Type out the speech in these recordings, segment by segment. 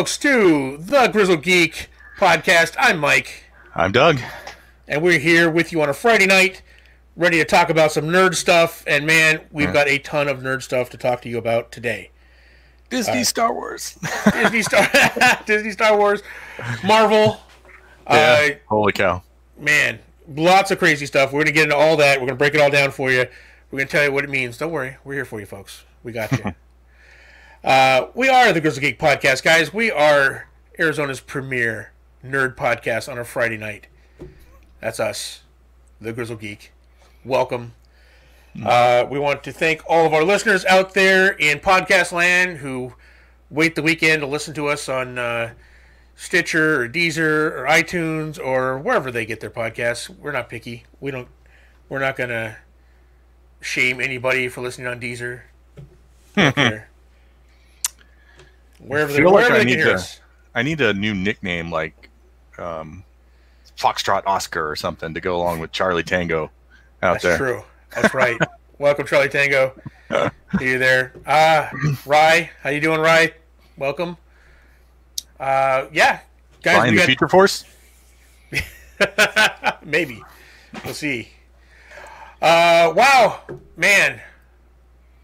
folks, to the Grizzled Geek podcast. I'm Mike, I'm Doug. and we're here with you on a Friday night, ready to talk about some nerd stuff. And man, we've Yeah. got a ton of nerd stuff to talk to you about today. Disney Star Wars. Disney Star, Disney Star Wars, Marvel. yeah. Uh, Holy cow. man, lots of crazy stuff. We're gonna get into all that. We're gonna break it all down for you. We're gonna tell you what it means. Don't worry, we're here for you, folks. We got you. uh, we are the Grizzled Geek Podcast, guys. We are Arizona's premier nerd podcast on a Friday night. That's us, the Grizzled Geek. Welcome. Uh, we want to thank all of our listeners out there in podcast land who wait the weekend to listen to us on uh, Stitcher or Deezer or iTunes or wherever they get their podcasts. We're not picky. We don't. We're not gonna shame anybody for listening on Deezer. Wherever they, feel like I need to-. I need a new nickname like um, Foxtrot Oscar or something to go along with Charlie Tango out That's there. That's true. That's right. Welcome, Charlie Tango. Are you there? Ah, Rye. How you doing, Rye? Welcome. Uh, yeah, guys. Flying the got- Future Force? Maybe. We'll see. Uh, wow, man.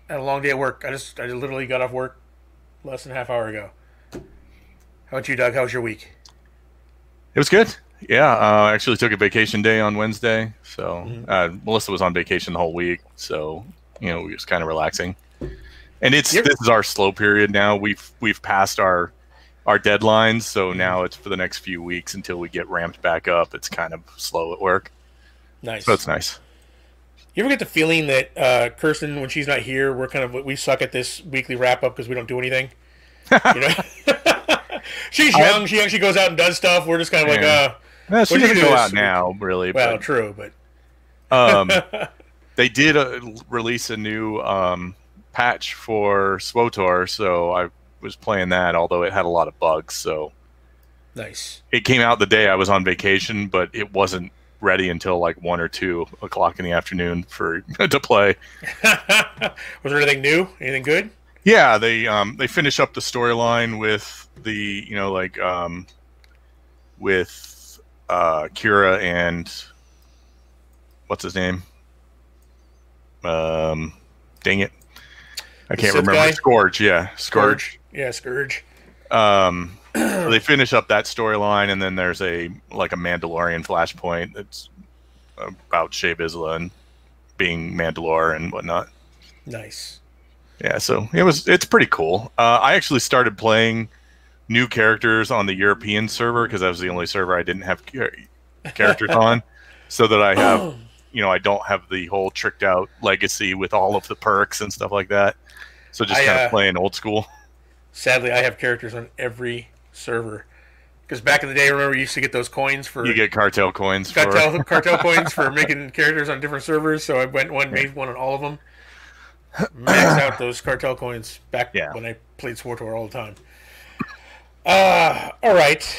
Had a long day at work. I just, I literally got off work less than a half hour ago. How about you, Doug? How was your week? It was good. Yeah, uh, I actually took a vacation day on Wednesday. So Mm-hmm. uh, Melissa was on vacation the whole week. So, you know, we was kind of relaxing. And it's Yep. this is our slow period now. We've we've passed our our deadlines, so Mm-hmm. now it's for the next few weeks until we get ramped back up. It's kind of slow at work. Nice. So it's nice. You ever get the feeling that uh, Kirsten, when she's not here, we're kind of we suck at this weekly wrap up because we don't do anything. You know, she's young. She actually goes out and does stuff. We're just kind of like, Yeah. uh, Uh, she do you doesn't do go this out now, really. well, true, but but um, they did uh, release a new um, patch for SWTOR, so I was playing that. Although it had a lot of bugs, so nice. it came out the day I was on vacation, but it wasn't ready until like one or two o'clock in the afternoon for to play. was there anything new? Anything good? Yeah, they um, they finish up the storyline with the you know like um, with uh, Kira and what's his name? Um, dang it, I can't remember. guy? Scourge, yeah, Scourge. Yeah, Scourge. Um, so they finish up that storyline, and then there's a like a Mandalorian flashpoint that's about Shae Vizla and being Mandalore and whatnot. Nice. Yeah, so it was it's pretty cool. Uh, I actually started playing new characters on the European server because that was the only server I didn't have char- characters on, so that I have you know I don't have the whole tricked out legacy with all of the perks and stuff like that. So just I, kind uh, of playing old school. Sadly, I have characters on every server. Because back in the day, remember, you used to get those coins for You get cartel coins for cartel, cartel coins for making characters on different servers. So I went one, made one on all of them. Maxed out those cartel coins back Yeah. when I played SWTOR all the time. Uh, all right.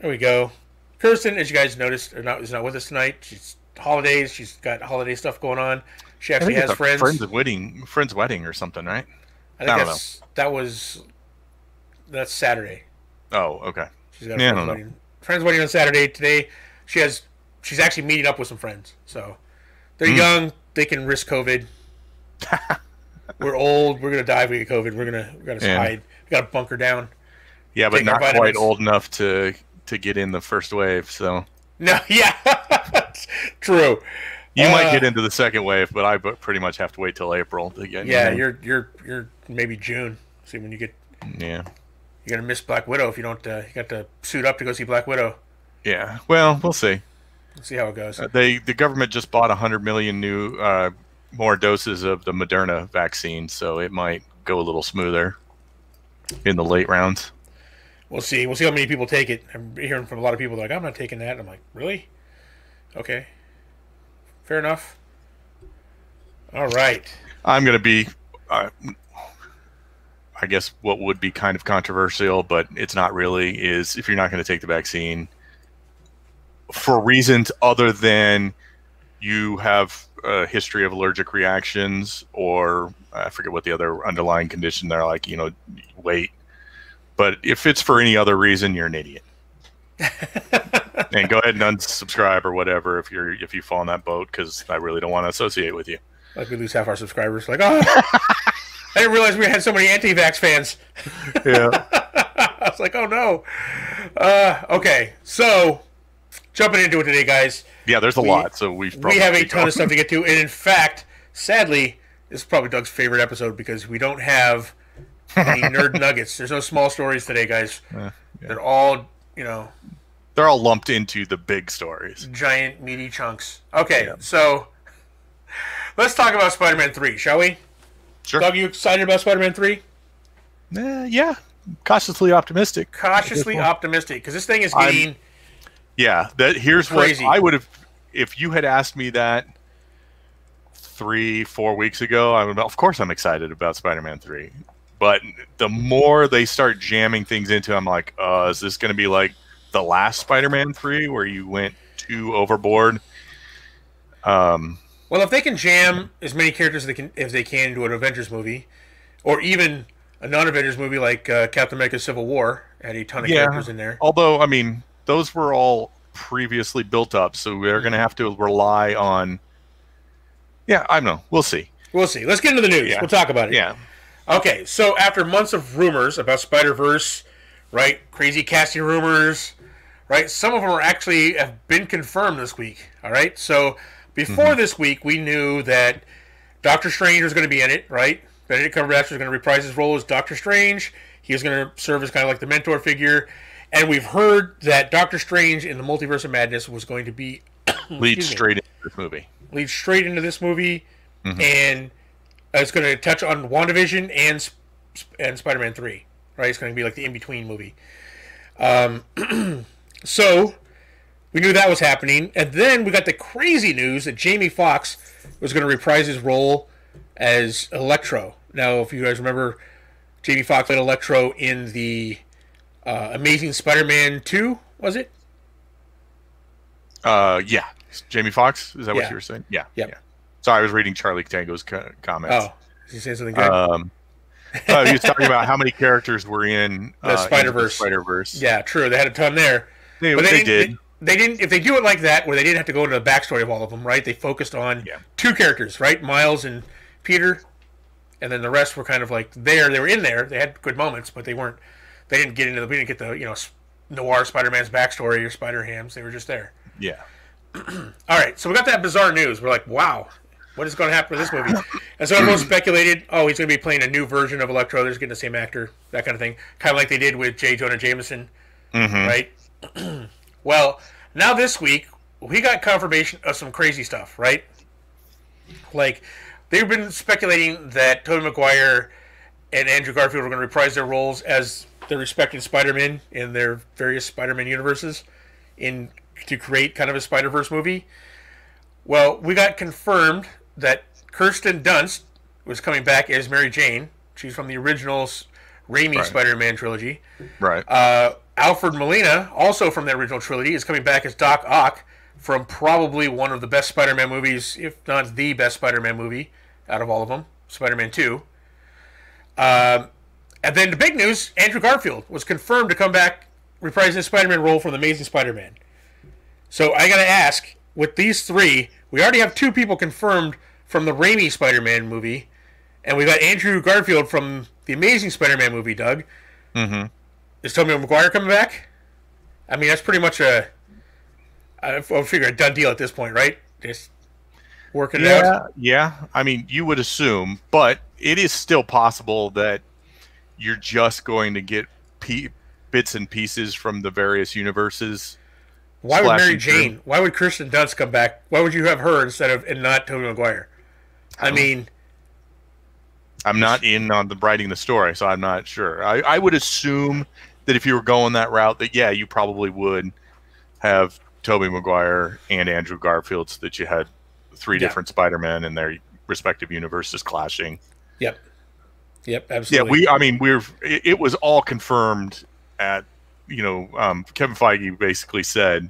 There we go. Kirsten, as you guys noticed, not is not with us tonight. She's holidays. She's got holiday stuff going on. She actually has friends. friend's wedding, friend's wedding or something, right? I think I don't that's that was that's Saturday. Oh, okay. She's got a Yeah, I friend's don't know. wedding. Friend's wedding on Saturday. Today, she has. She's actually meeting up with some friends. So they're Hmm. young. They can risk COVID. we're old. We're gonna die if we get COVID. We're gonna we gotta Yeah. hide. We gotta bunker down. Yeah, but not quite old enough to to get in the first wave. So No, yeah, true. you Uh, might get into the second wave, but I pretty much have to wait till April to get. Yeah, in. you're you're you're maybe June. See when you get yeah, you're gonna miss Black Widow if you don't. Uh, you got to suit up to go see Black Widow. yeah. Well, we'll see. Let's see how it goes. Uh, They the government just bought hundred million new uh, more doses of the Moderna vaccine, so it might go a little smoother in the late rounds. We'll see. We'll see how many people take it. I'm hearing from a lot of people like, I'm not taking that. I'm like, really? Okay. Fair enough. All right. I'm going to be, uh, I guess, what would be kind of controversial, but it's not really, is if you're not going to take the vaccine for reasons other than you have a history of allergic reactions or I forget what the other underlying condition. They're like, you know, wait. But if it's for any other reason, you're an idiot. and go ahead and unsubscribe or whatever if you're if you fall in that boat because I really don't want to associate with you. Like we lose half our subscribers. Like, oh, I didn't realize we had so many anti-vax fans. Yeah. I was like, oh no. Uh, okay, so jumping into it today, guys. Yeah, there's a We- lot, so we've we have a ton gone- of stuff to get to, and in fact, sadly, this is probably Doug's favorite episode because we don't have any nerd nuggets. There's no small stories today, guys. Yeah, They're all, you know, They're all lumped into the big stories. giant meaty chunks. Okay, Yeah. so let's talk about Spider-Man Three, shall we? Sure. Doug, you excited about Spider-Man Three? Eh, yeah, cautiously optimistic. Cautiously optimistic because this thing is I'm- getting. Yeah, that here's Crazy. what I would have if you had asked me that three, four weeks ago. I would, of course, I'm excited about Spider-Man Three, but the more they start jamming things into, I'm like, uh, is this going to be like the last Spider-Man Three, where you went too overboard? Um, Well, if they can jam as many characters as they can, as they can into an Avengers movie, or even a non-Avengers movie like uh, Captain America: Civil War, had a ton of Yeah. characters in there. although, I mean, those were all previously built up, so we're going to have to rely on. Yeah, I don't know. We'll see. We'll see. Let's get into the news. Yeah. We'll talk about it. Yeah. Okay, so after months of rumors about Spider Verse, right? Crazy casting rumors, right? Some of them are actually have been confirmed this week. All right, so before this week, we knew that Doctor Strange was going to be in it, right? Benedict Cumberbatch was going to reprise his role as Doctor Strange. He was going to serve as kind of like the mentor figure, and we've heard that Doctor Strange in the Multiverse of Madness was going to be Lead straight into this movie. leads straight into this movie, and it's going to touch on WandaVision and and Spider Man Three. Right, it's going to be like the in between movie. Um, so we knew that was happening, and then we got the crazy news that Jamie Foxx was going to reprise his role as Electro. Now, if you guys remember, Jamie Foxx played Electro in the uh, Amazing Spider Man Two. Was it? Uh, yeah. Jamie Foxx. Is that Yeah. what you were saying? Yeah. Yep. Yeah. Sorry, I was reading Charlie Tango's co- comments. Oh, he saying something good? Um, uh, he was talking about how many characters were in The Spider-Verse. Spider Verse. yeah, true. They had a ton there. they, But they, they, did. They, they didn't. If they do it like that, where they didn't have to go into the backstory of all of them, right? They focused on Yeah. two characters, right? Miles and Peter, and then the rest were kind of like there. They were in there. They had good moments, but they weren't. They didn't get into the. We didn't get the you know noir Spider-Man's backstory or Spider Hams. They were just there. yeah. All right, so we got that bizarre news. We're like, wow, what is going to happen to this movie? And so everyone speculated, oh, he's going to be playing a new version of Electro. They're getting the same actor, that kind of thing, kind of like they did with J. Jonah Jameson, Mhm. right? well, now this week we got confirmation of some crazy stuff, right? Like they've been speculating that Tobey Maguire and Andrew Garfield were going to reprise their roles as their respective Spider-Men in their various Spider-Man universes in to create kind of a Spider-Verse movie. Well, we got confirmed that Kirsten Dunst was coming back as Mary Jane. She's from the original Raimi Right. Spider-Man trilogy. Right. Uh, Alfred Molina, also from the original trilogy, is coming back as Doc Ock from probably one of the best Spider-Man movies, if not the best Spider-Man movie out of all of them, Spider-Man Two. Um, and then the big news: Andrew Garfield was confirmed to come back reprising his Spider-Man role from the Amazing Spider-Man. So I gotta ask, with these three, we already have two people confirmed from the Raimi Spider-Man movie, and we got Andrew Garfield from the Amazing Spider-Man movie. Doug, mm-hmm. Is Tobey Maguire coming back? I mean, that's pretty much a. I I figure a done deal at this point, right? Just working it out. Yeah. Yeah. I mean, you would assume, but it is still possible that you're just going to get pe- bits and pieces from the various universes. Why would Mary splashing through. Jane? Why would Kirsten Dunst come back? Why would you have her instead of and not Tobey Maguire? I oh. mean, I'm not in on the writing the story, so I'm not sure. I, I would assume that if you were going that route, that yeah, you probably would have Tobey Maguire and Andrew Garfield, so that you had three Yeah. different Spider-Men in their respective universes clashing. yep, yep, Absolutely. Yeah, we. I mean, we're. It, it was all confirmed at. You know, um, Kevin Feige basically said,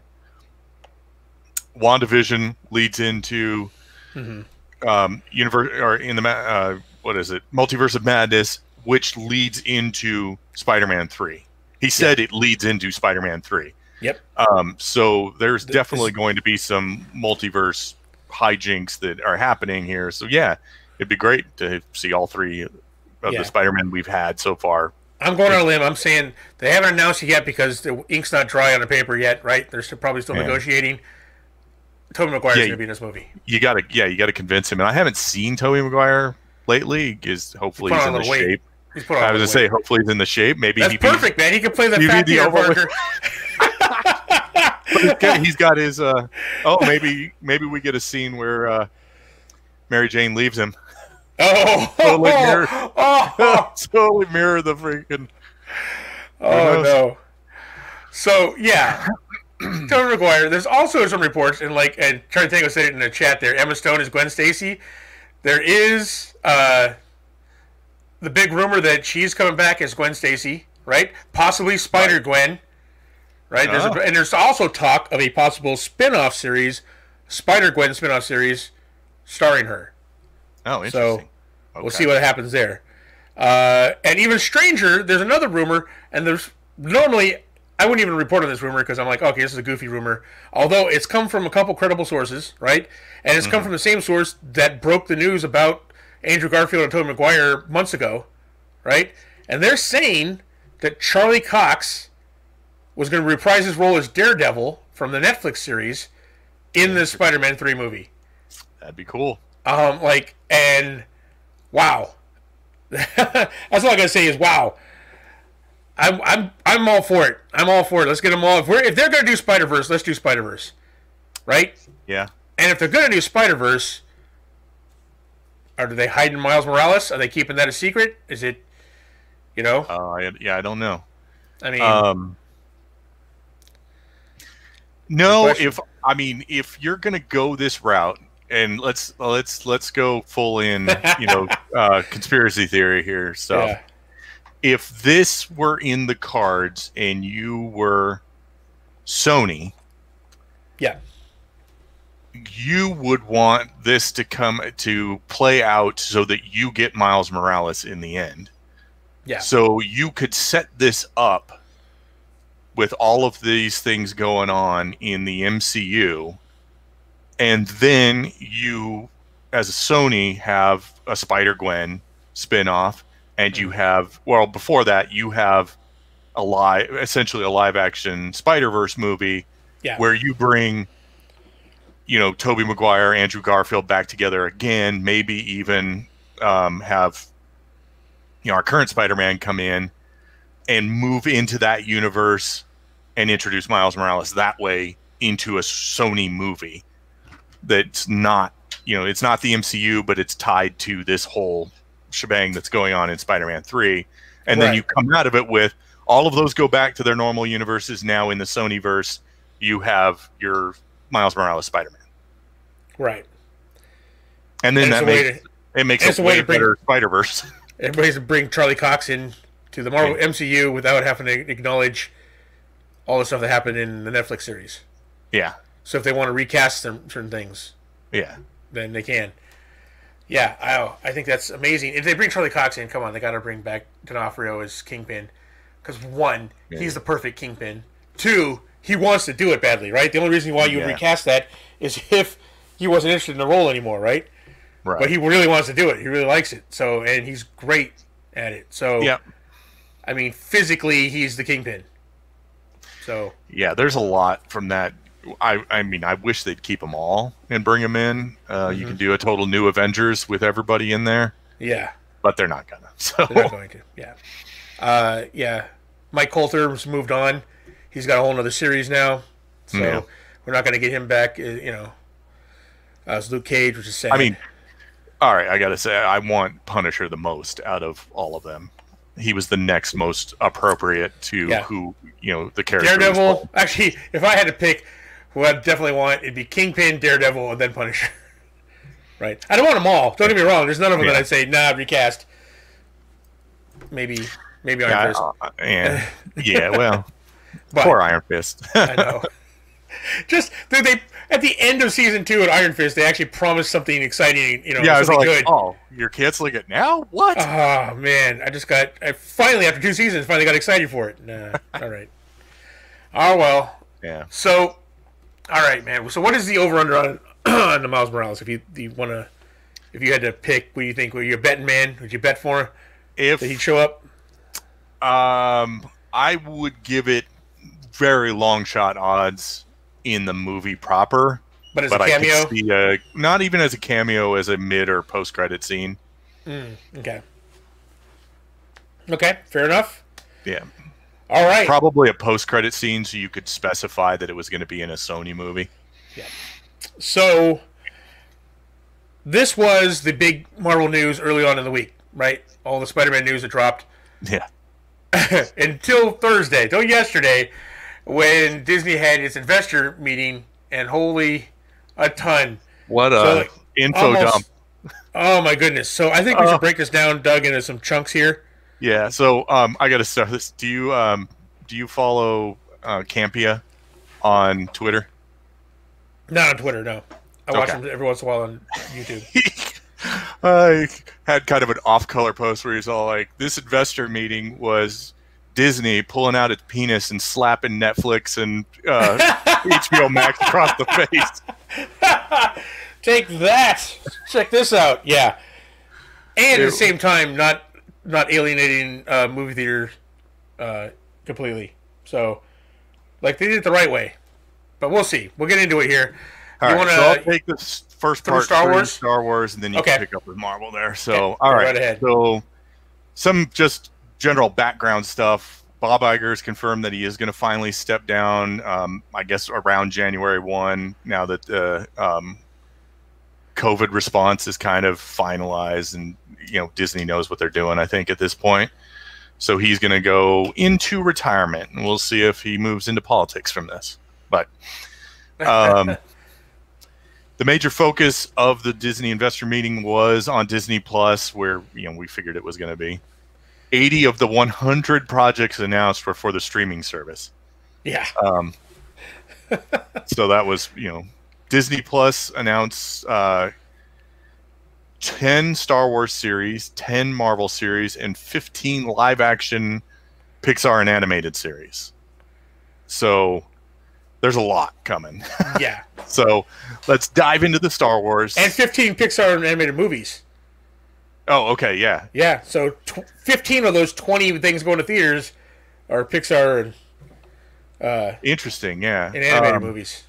"WandaVision leads into Mhm. um, universe or in the uh, what is it? Multiverse of Madness, which leads into Spider-Man Three. He said it leads into Spider-Man Three. Yep. Um, so there's Th- definitely this- going to be some multiverse hijinks that are happening here. So yeah, it'd be great to see all three of Yeah. the Spider-Man we've had so far. I'm going on a limb. I'm saying they haven't announced it yet because the ink's not dry on the paper yet, right? They're still, probably still Yeah. negotiating. Tobey Maguire's Yeah, going to be in this movie. You gotta, yeah, you gotta convince him. And I haven't seen Tobey Maguire lately. Is hopefully he's in the little weight. He's put on I was gonna say, hopefully he's in the shape. Maybe That's he perfect, man. He can play the fat the Parker. He's got- his. Uh, oh, maybe maybe we get a scene where uh, Mary Jane leaves him. Oh, Totally mirror. oh, oh, totally mirror the freaking. oh no. So yeah, Tobey Maguire. There's also some reports, and like, and Tango said it in the chat there. Emma Stone is Gwen Stacy. There is uh, the big rumor that she's coming back as Gwen Stacy, right? Possibly Spider Gwen, right? There's Oh. a, and there's also talk of a possible spin-off series, Spider Gwen spin-off series, starring her. Oh, interesting. So interesting. we'll see what happens there. Uh, and even stranger, there's another rumor, and there's normally I wouldn't even report on this rumor because I'm like, okay, this is a goofy rumor. Although it's come from a couple credible sources, right? And it's come from the same source that broke the news about Andrew Garfield and Tobey Maguire months ago, right? And they're saying that Charlie Cox was going to reprise his role as Daredevil from the Netflix series in the Spider-Man 3 movie. That'd be cool. Um, like, and wow, that's all I gotta say is wow. I'm I'm I'm all for it. I'm all for it. Let's get them all. If we're if they're gonna do Spider Verse, let's do Spider Verse, right? Yeah. And if they're gonna do Spider Verse, are they hiding Miles Morales? Are they keeping that a secret? Is it, you know? Uh, I, yeah, I don't know. I mean, Um, no, if I mean if you're gonna go this route, and let's let's let's go full in, you know, uh, conspiracy theory here. So, yeah, if this were in the cards and you were Sony, yeah, you would want this to come to play out so that you get Miles Morales in the end. yeah, So you could set this up with all of these things going on in the MCU, and then you, as a Sony, have a Spider Gwen spin-off, and you mm-hmm. have well before that you have a live, essentially a live action Spider Verse movie yeah, where you bring you know Tobey Maguire, Andrew Garfield back together again, maybe even um, have you know our current Spider-Man come in and move into that universe and introduce Miles Morales that way into a Sony movie that's not you know it's not the MCU but it's tied to this whole shebang that's going on in Spider-Man 3 and then you come out of it with all of those go back to their normal universes. Now in the Sony verse you have your Miles Morales Spider-Man right. and then And that a way makes to- it makes it's a a way way bring- better Spider-Verse Everybody's to bring Charlie Cox in to the Marvel MCU without having to acknowledge all the stuff that happened in the Netflix series. yeah So if they want to recast some certain things, yeah then they can. Yeah, I I think that's amazing. If they bring Charlie Cox in, come on, they got to bring back D'Onofrio as Kingpin, because one, he's the perfect Kingpin. Two, he wants to do it badly, right? The only reason why you would Yeah. recast that is if he wasn't interested in the role anymore, right? right But he really wants to do it. He really likes it. So and he's great at it. So yeah I mean, physically, he's the Kingpin. So yeah there's a lot from that I, I mean, I wish they'd keep them all and bring them in. Uh, You Mm-hmm. can do a total new Avengers with everybody in there, yeah, but they're not gonna. So they're not going to. Yeah, uh, yeah. Mike Colter's moved on. He's got a whole other series now. So Yeah. we're not going to get him back. uh, You know, it's Luke Cage, which is sad. I mean, all right, I gotta say, I want Punisher the most out of all of them. He was the next most appropriate to Yeah. who you know the character. Daredevil. Actually, if I had to pick, who I definitely want, it'd be Kingpin, Daredevil, and then Punisher. right. I don't want them all. Don't get me wrong. There's none of them that I'd say nah recast. Maybe, maybe Iron Yeah, uh, and yeah, well, But- poor Iron Fist. I know. Just they, they at the end of season two at Iron Fist, they actually promised something exciting. You know, yeah, something like, good. oh, you're canceling it now? What? Oh man, I just got I finally after two seasons finally got excited for it. Nah, all right. Oh well. yeah. So, all right, man. So what is the over under on on the Miles Morales? If you you want to, if you had to pick, what do you think? Were you a betting man? Would you bet for If that he'd show up? um, I would give it very long shot odds in the movie proper, But as but a I cameo, see a, not even as a cameo, as a mid or post credit scene. Mm, okay. Okay, fair enough. Yeah, All right. probably a post credit scene, so you could specify that it was going to be in a Sony movie. Yeah. So this was the big Marvel news early on in the week, right? All the Spider-Man news that dropped Yeah, until Thursday, until yesterday, when Disney had its investor meeting, and holy, a ton. what a So, like, info almost- dump. Oh my goodness! So I think we Uh. should break this down, Doug, into some chunks here. Yeah, so um, I got to start this. Do you um, do you follow uh, Campia on Twitter? Not on Twitter, no. I watch Okay. them every once in a while on YouTube. I had kind of an off-color post where he's all like, "This investor meeting was Disney pulling out its penis and slapping Netflix and uh, HBO Max across the face." Take that! Check this out. Yeah, and at the same time, not not alienating uh, movie theaters uh, completely. So, like they did it the right way. But we'll see. We'll get into it here. All you right, want so I'll to? take this first part Star Wars? Star Wars, and then you Okay. can pick up with Marvel there. So, Okay, all right, right ahead. So, some just general background stuff. Bob Iger has confirmed that he is going to finally step down. Um, I guess around January one. Now that the um, COVID response is kind of finalized, and you know Disney knows what they're doing. I think at this point. So he's going to go into retirement, and we'll see if he moves into politics from this. But um, the major focus of the Disney investor meeting was on Disney Plus, where you know we figured it was going to be. 80 of the 100 projects announced were for the streaming service. Yeah. Um, so that was, you know, Disney Plus announced uh, 10 Star Wars series, 10 Marvel series, and 15 live action Pixar and animated series. So there's a lot coming. Yeah. So let's dive into the Star Wars. And 15 Pixar and animated movies. Oh, okay, yeah. Yeah. So tw- 15 of those 20 things going to theaters are Pixar and uh, Interesting, yeah. and animated Um, movies.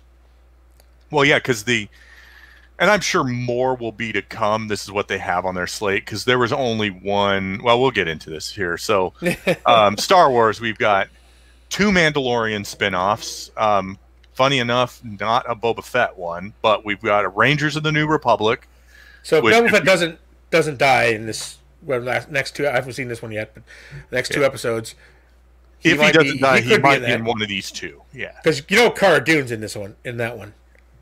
Well, yeah, because the, and I'm sure more will be to come. This is what they have on their slate because there was only one. Well, we'll get into this here. So, um, Star Wars, we've got two Mandalorian spin-offs. Um, funny enough, not a Boba Fett one, but we've got a Rangers of the New Republic. So Which- Boba Fett doesn't doesn't die in this well, last, next two. I haven't seen this one yet, but the next two episodes. if he doesn't die, he, could might be that. in one of these two. Yeah, Because you know Cara Dune's in this one, in that one.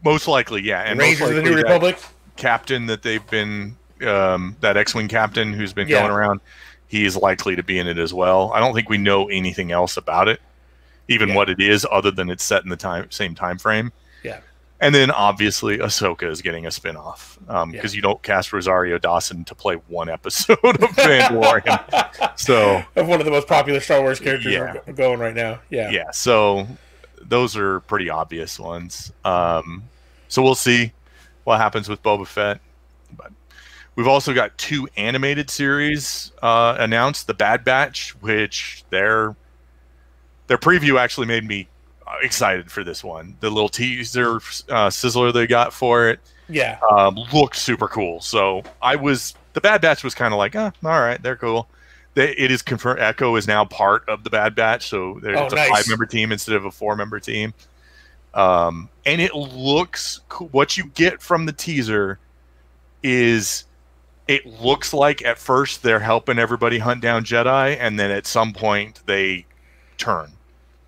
most likely, yeah. And Rangers of the New Republic. captain that they've been, um, that X-wing captain who's been Yeah. going around, he is likely to be in it as well. I don't think we know anything else about it, even Yeah. what it is, other than it's set in the time same time frame. Yeah. And then obviously Ahsoka is getting a spin-off because Yeah. you don't cast Rosario Dawson to play one episode of Mandalorian. so Of one of the most popular Star Wars characters Yeah. going right now. Yeah. yeah, so those are pretty obvious ones. Um, so we'll see what happens with Boba Fett. But we've also got two animated series uh, announced: The Bad Batch, which their their preview actually made me excited for this one. The little teaser uh, sizzler they got for it Yeah. um, looked super cool. So I was the Bad Batch was kind of like, oh, all right, they're cool. They, it is confirmed. Echo is now part of the Bad Batch, so there's Oh, it's a nice. five member team instead of a four member team. Um, and it looks cool. What you get from the teaser is it looks like at first they're helping everybody hunt down Jedi, and then at some point they turn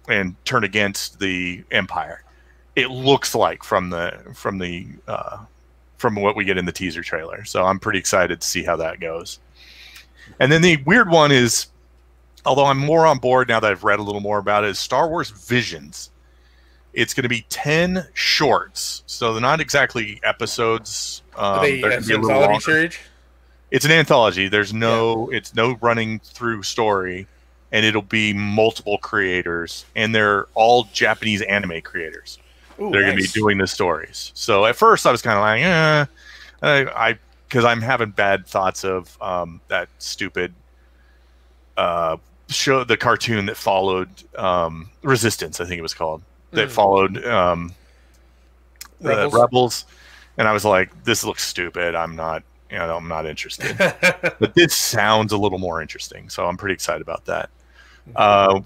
and turn against the Empire. It looks like from the from the uh, from what we get in the teaser trailer. So I'm pretty excited to see how that goes. And then the weird one is, although I'm more on board now that I've read a little more about it, is Star Wars Visions It's going to be ten shorts, so they're not exactly episodes. Um, they they're uh, be a little anthology longer. series? It's an anthology. There's no it's no running through story, and it'll be multiple creators, and they're all Japanese anime creators. Ooh, they're going to be doing the stories. So at first I was kind of like, eh, I because I'm having bad thoughts of um, that stupid uh, show, the cartoon that followed um, Resistance, I think it was called, that Mm. followed um, the Rebels. Rebels, and I was like, this looks stupid. I'm not, you know, I'm not interested. but this sounds a little more interesting, so I'm pretty excited about that. Uh,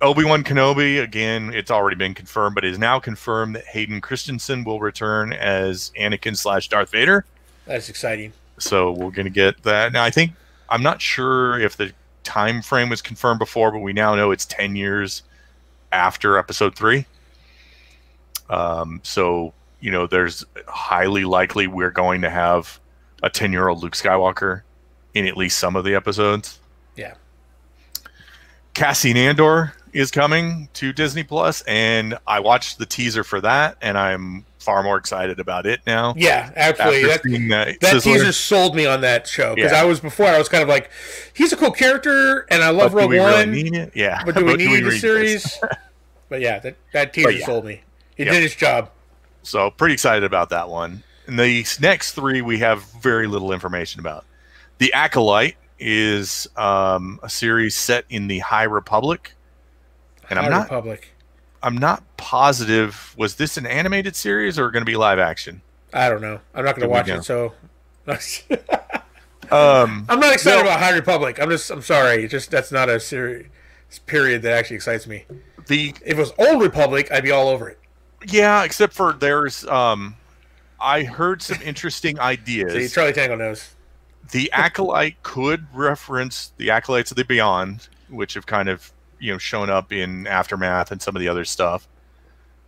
Obi Wan Kenobi, again, it's already been confirmed, but it is now confirmed that Hayden Christensen will return as Anakin slash Darth Vader. That's exciting. So we're going to get that. Now, I think I'm not sure if the time frame was confirmed before, but we now know it's 10 years after Episode Three. Um, so you know, there's highly likely we're going to have a 10 year old Luke Skywalker in at least some of the episodes. Yeah. Cassian Andor is coming to Disney Plus, and I watched the teaser for that, and I'm far more excited about it now. Yeah, absolutely. That, that, that teaser sold me on that show because Yeah. I was before I was kind of like, he's a cool character, and I love But do Rogue we really One, it? Yeah. but do we need the really this? series? but yeah, that that teaser yeah. sold me. He Yep. did his job. So pretty excited about that one. And the next three we have very little information about. The Acolyte is um, a series set in the High Republic, and I'm not Republic. I'm not positive. Was this an animated series or going to be live action? I don't know. I'm not going to watch it, so Um, I'm not excited No. about High Republic. I'm just I'm sorry. It's just that's not a series period that actually excites me. the If it was Old Republic, I'd be all over it. yeah, except for there's um, I heard some interesting ideas. See, ideas. Charlie Tango knows. The acolyte could reference the acolytes of the beyond which have kind of you know shown up in aftermath and some of the other stuff.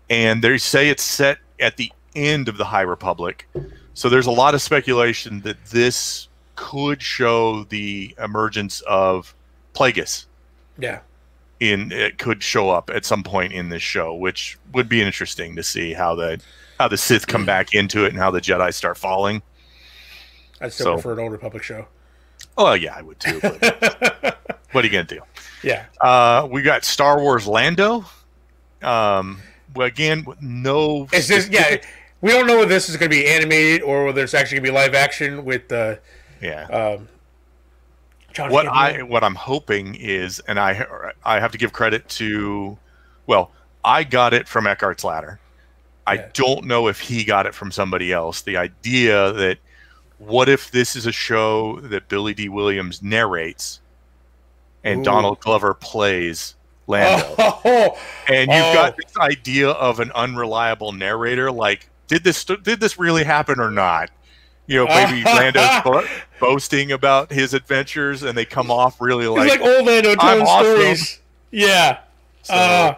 And they say it's set at the end of the high republic. So there's a lot of speculation that this could show the emergence of plagueis. Yeah. in it could show up at some point in this show which would be interesting to see how the how the sith come hmm. back into it and how the jedi start falling I'd still So- prefer an Old Republic show. oh yeah i would too but what are you gonna do yeah. Uh, we got Star Wars Lando. Um, well, again, no. It's just yeah. We don't know whether this is going to be animated or whether it's actually going to be live action with uh, yeah. um. What. I what I'm hoping is, and I I have to give credit to, well, I got it from Eckhart's Ladder. I Yeah. don't know if he got it from somebody else. The idea that what if this is a show that Billy Dee Williams narrates, and Ooh. Donald Glover plays Lando. Oh, and you've Oh. got this idea of an unreliable narrator like did this did this really happen or not you know maybe lando's bo- boasting about his adventures and they come off really like, like, old Lando telling awesome. stories. Yeah. so uh,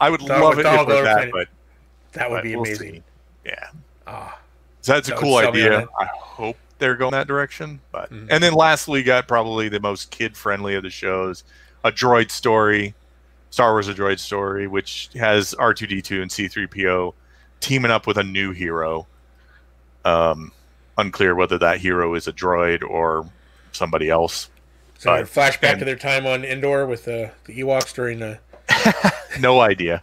i would love it if Donald it was that but, that would but be we'll amazing. yeah Ah, so that's a cool would sell me on idea i hope they're going that direction but Mhm. and then lastly got probably the most kid friendly of the shows a droid story star wars a droid story which has r2d2 and c3po teaming up with a new hero um unclear whether that hero is a droid or somebody else so But- flashback and- to their time on Endor with uh, the Ewoks during the. no idea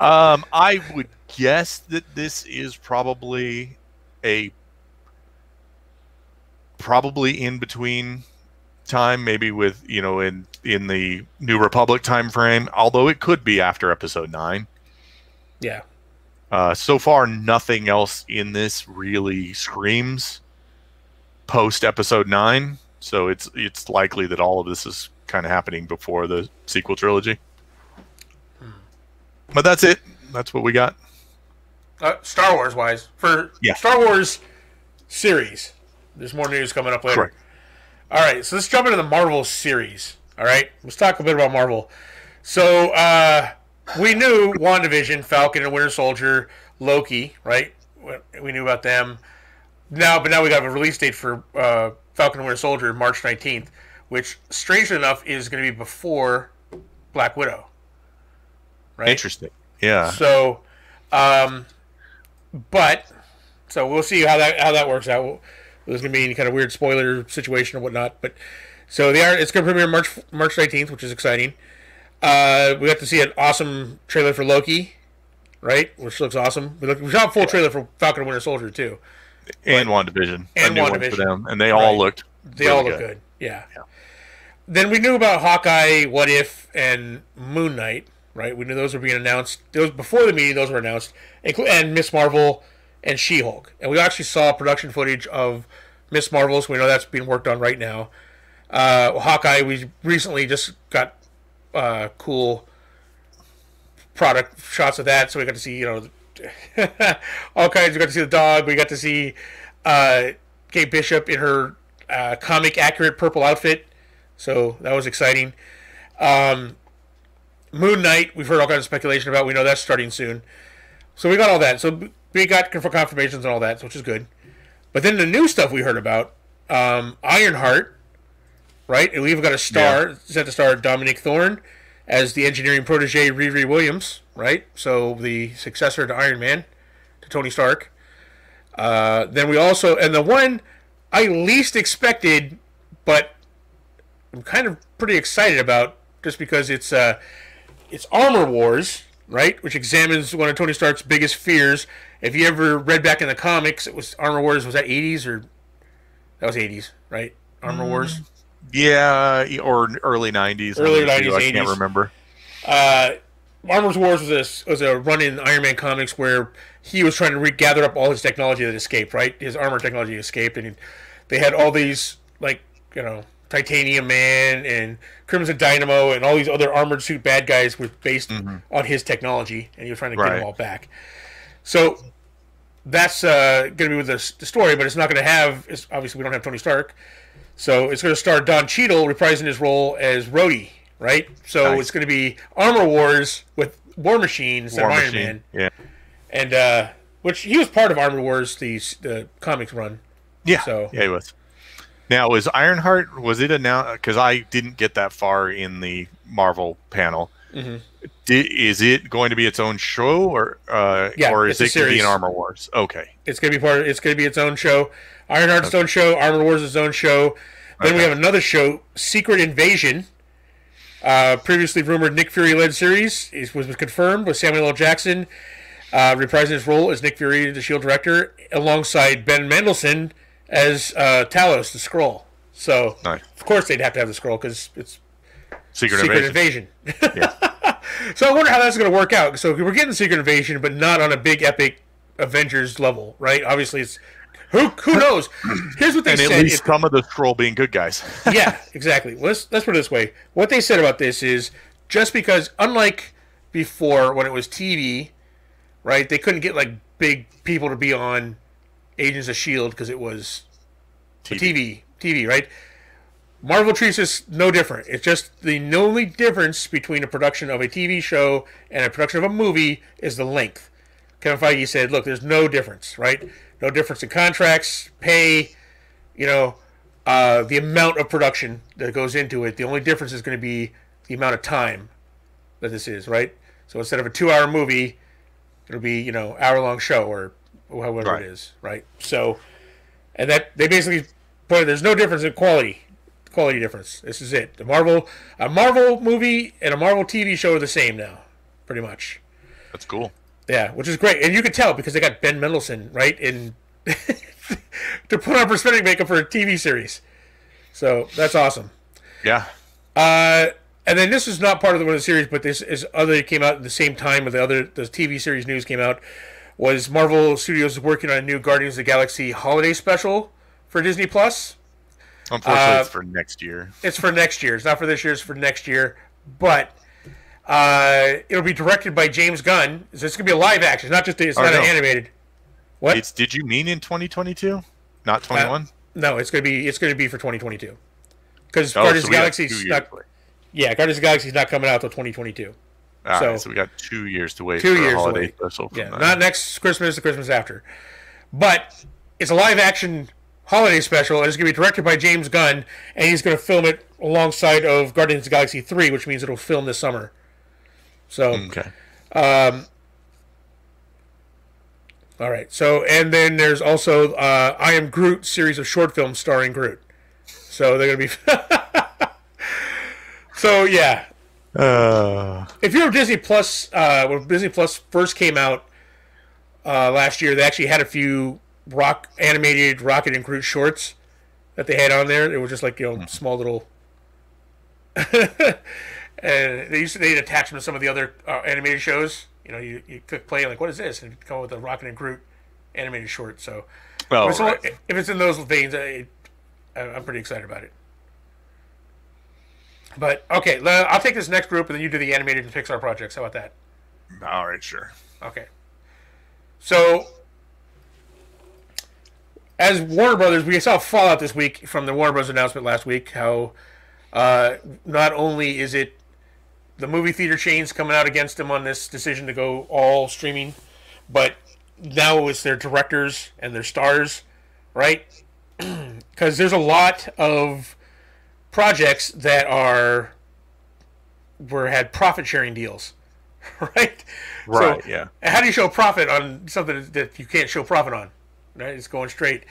um i would guess that this is probably a probably in between time maybe with you know in in the new republic time frame although it could be after episode 9 Yeah. uh so far nothing else in this really screams post episode 9 so it's it's likely that all of this is kind of happening before the sequel trilogy. But that's it. That's what we got Uh, Star Wars wise, for Yeah. Star Wars series, there's more news coming up later. Correct. All right, so let's jump into the Marvel series. All right, let's talk a bit about Marvel. So uh, we knew WandaVision, Falcon and Winter Soldier, Loki, right? We- knew about them. Now, but now we got a release date for uh, Falcon and Winter Soldier, March 19th, which, strangely enough, is going to be before Black Widow. Right? Interesting. Yeah. So, um, but so we'll see how that how that works out. There's gonna be any kind of weird spoiler situation or whatnot. But so they are. It's gonna premiere March March 19th, which is exciting. Uh, we got to see an awesome trailer for Loki, right? Which looks awesome. We, look, we saw a full trailer for Falcon and Winter Soldier too. and WandaVision. And a one WandaVision. for them, and they all Right. looked. They really all look good. Yeah. Then we knew about Hawkeye, What If, and Moon Knight, right? We knew those were being announced. Those before the meeting, those were announced, and Miss Marvel and She Hulk. And we actually saw production footage of Miss Marvel, so we know that's being worked on right now. Uh, Hawkeye, we recently just got uh, cool product shots of that, so we got to see, you know, all kinds. We got to see the dog. We got to see uh, Kate Bishop in her uh, comic accurate purple outfit. So that was exciting. Um, Moon Knight, we've heard all kinds of speculation about. We know that's starting soon. So we got all that. So we got confirmations and all that, which is good. But then the new stuff we heard about, um, Ironheart, right? And we've got a star, set to star Dominique Thorne as the engineering protege Riri Williams, right? So the successor to Iron Man, to Tony Stark. Uh, then we also, and the one I least expected, but I'm kind of pretty excited about, just because it's uh, it's Armor Wars, right? Which examines one of Tony Stark's biggest fears. If you ever read back in the comics, it was Armor Wars. Was that 80s or that was 80s, right? Armor Wars. Yeah, or early '90s. Early one of the 90s, I can't 80s. remember. Uh, Armor Wars was a was a run in Iron Man comics where he was trying to regather up all his technology that escaped. Right, his armor technology escaped, and they had all these like you know Titanium Man and Crimson Dynamo and all these other armored suit bad guys were based on his technology, and he was trying to get them all back. So that's uh, going to be with the, the story, but it's not going to have. It's, obviously, we don't have Tony Stark, so it's going to star Don Cheadle reprising his role as Rhodey, right? So Nice. it's going to be Armor Wars with War Machine instead War of Iron Machine. Man, Yeah. and uh, which he was part of Armor Wars, the the comics run. Yeah. So- yeah, he was. Now, was Ironheart was it announced? Because I didn't get that far in the Marvel panel. Mhm. Di- is it going to be its own show, or uh, Yeah, or is it going to be an Armor Wars? Okay. It's going to be part. Of, it's going to be its own show. Ironheart's its own show. Armor Wars' its own show. Then we have another show, Secret Invasion. Uh, previously rumored Nick Fury led series is, was, was confirmed with Samuel L. Jackson uh, reprising his role as Nick Fury, the Shield director, alongside Ben Mendelsohn as uh, Talos, the Skrull. So Nice. of course they'd have to have the Skrull because it's Secret, Secret Invasion. Invasion. Yeah. So I wonder how that's going to work out. So we're getting Secret Invasion, but not on a big epic Avengers level, right? Obviously, it's who who knows. Here's what they and at said. least It- some of the Skrull being good guys. yeah, exactly. Let's let's put it this way. What they said about this is just because, unlike before when it was TV, right? They couldn't get like big people to be on Agents of Shield because it was TV, TV, right? Marvel treats this no different. It's just the only difference between a production of a TV show and a production of a movie is the length. Kevin Feige said, "Look, there's no difference, right? No difference in contracts, pay, you know, uh, the amount of production that goes into it. The only difference is going to be the amount of time that this is, right? So instead of a two-hour movie, it'll be you know hour-long show or however Right. it is, right? So, and that they basically put there's no difference in quality, quality difference. This is it. The Marvel, a Marvel movie and a Marvel TV show are the same now, pretty much. That's cool. Yeah, which is great, and you could tell because they got Ben Mendelsohn right in to put on prosthetic makeup for a TV series. So that's awesome. Yeah. Uh, and then this is not part of the one of the series, but this is other came out at the same time with the other the TV series news came out. Was Marvel Studios working on a new Guardians of the Galaxy holiday special for Disney Plus? Unfortunately, Uh, it's for next year. It's for next year. It's not for this year. It's for next year. But uh, it'll be directed by James Gunn. So it's gonna be a live action, not just a, it's Oh, not no. an animated. What? It's. Did you mean in 2022? Not 21. No, it's gonna be it's gonna be for 2022. Because oh, Guardians so of the Galaxy not. Yeah, Guardians of the Galaxy is not coming out till 2022. All so- right, so we got two years to wait Two for years a to holiday wait. special. Yeah, that. not next Christmas, the Christmas after. But it's a live action holiday special, and it's going to be directed by James Gunn, and he's going to film it alongside of Guardians of the Galaxy 3, which means it'll film this summer. So, okay. All right. So, and then there's also uh, I Am Groot series of short films starring Groot. So they're gonna be. so yeah, Uh, if you're Disney Plus, uh, when Disney Plus first came out uh, last year, they actually had a few rock animated Rocket and Groot shorts that they had on there. It was just like you know small little. and they used to they'd attach them to some of the other uh, animated shows. You know, you, you click play like what is this, and come up with a Rocket and Groot animated short. So well, if, it's, right. if it's in those veins, I, I'm pretty excited about it. But okay, I'll take this next group, and then you do the animated and Pixar projects. How about that? all right, sure. Okay. So, as Warner Brothers, we saw fallout this week from the Warner Brothers announcement last week. How uh, not only is it the movie theater chains coming out against them on this decision to go all streaming, but now it's their directors and their stars, right? Because there's a lot of projects that are were had profit sharing deals, right? Right, So, yeah. How do you show profit on something that you can't show profit on? Right, it's going straight.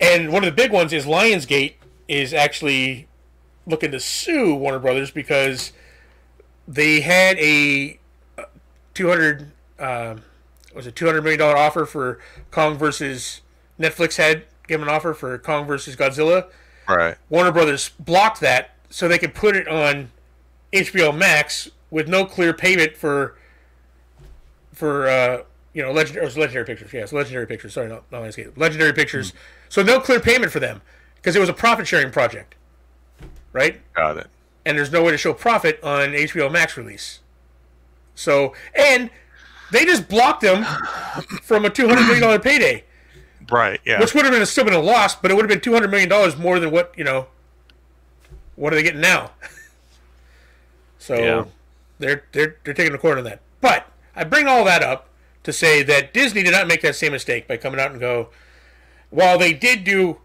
And one of the big ones is Lionsgate is actually looking to sue Warner Brothers because they had a uh, two hundred um, was it two hundred million dollar offer for Kong versus Netflix had given an offer for Kong versus Godzilla. Right. Warner Brothers blocked that so they could put it on HBO Max with no clear payment for for uh, you know legendary, it legendary pictures. Yes, legendary pictures. Sorry, not, not Lionsgate. Legendary pictures. So no clear payment for them because it was a profit sharing project, right? Got it. And there's no way to show profit on HBO Max release. So and they just blocked them from a two hundred million dollar payday Right. Yeah. which would have been still been a loss, but it would have been two hundred million dollars more than what you know. What are they getting now? so Yeah. they're they're they're taking a court on that. But I bring all that up to say that Disney did not make that same mistake by coming out and go, while they did do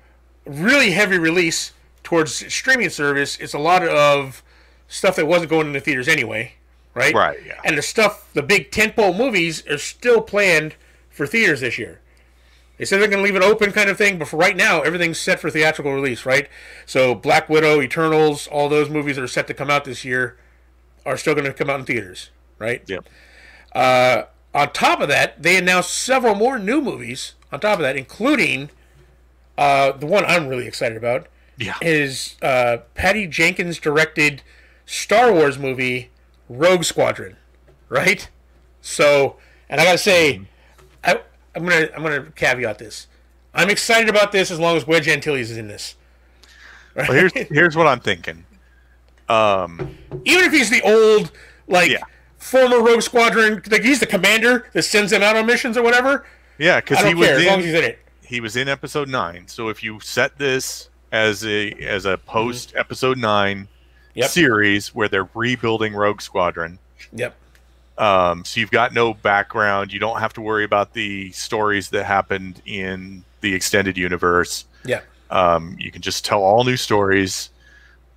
really heavy release towards streaming service, it's a lot of stuff that wasn't going into theaters anyway, right? Right, yeah. And the stuff, the big tentpole movies are still planned for theaters this year. They said they're going to leave it open, kind of thing, but for right now, everything's set for theatrical release, right? So Black Widow, Eternals, all those movies that are set to come out this year are still going to come out in theaters, right? Yep. Uh, on top of that, they announced several more new movies. On top of that, including uh, the one I'm really excited about Yeah. is uh, Patty Jenkins directed Star Wars movie Rogue Squadron, right? So, and I gotta say, I, I'm gonna I'm gonna caveat this. I'm excited about this as long as Wedge Antilles is in this. Well, here's here's what I'm thinking. Um. Even if he's the old like Yeah. former Rogue Squadron, like he's the commander that sends them out on missions or whatever. Yeah, because he was care as long in as he's in it. he was in episode nine. So if you set this as a as a post episode nine. Yep. series where they're rebuilding Rogue Squadron, Yep. Um, so you've got no background. You don't have to worry about the stories that happened in the extended universe. Yeah. Um, you can just tell all new stories.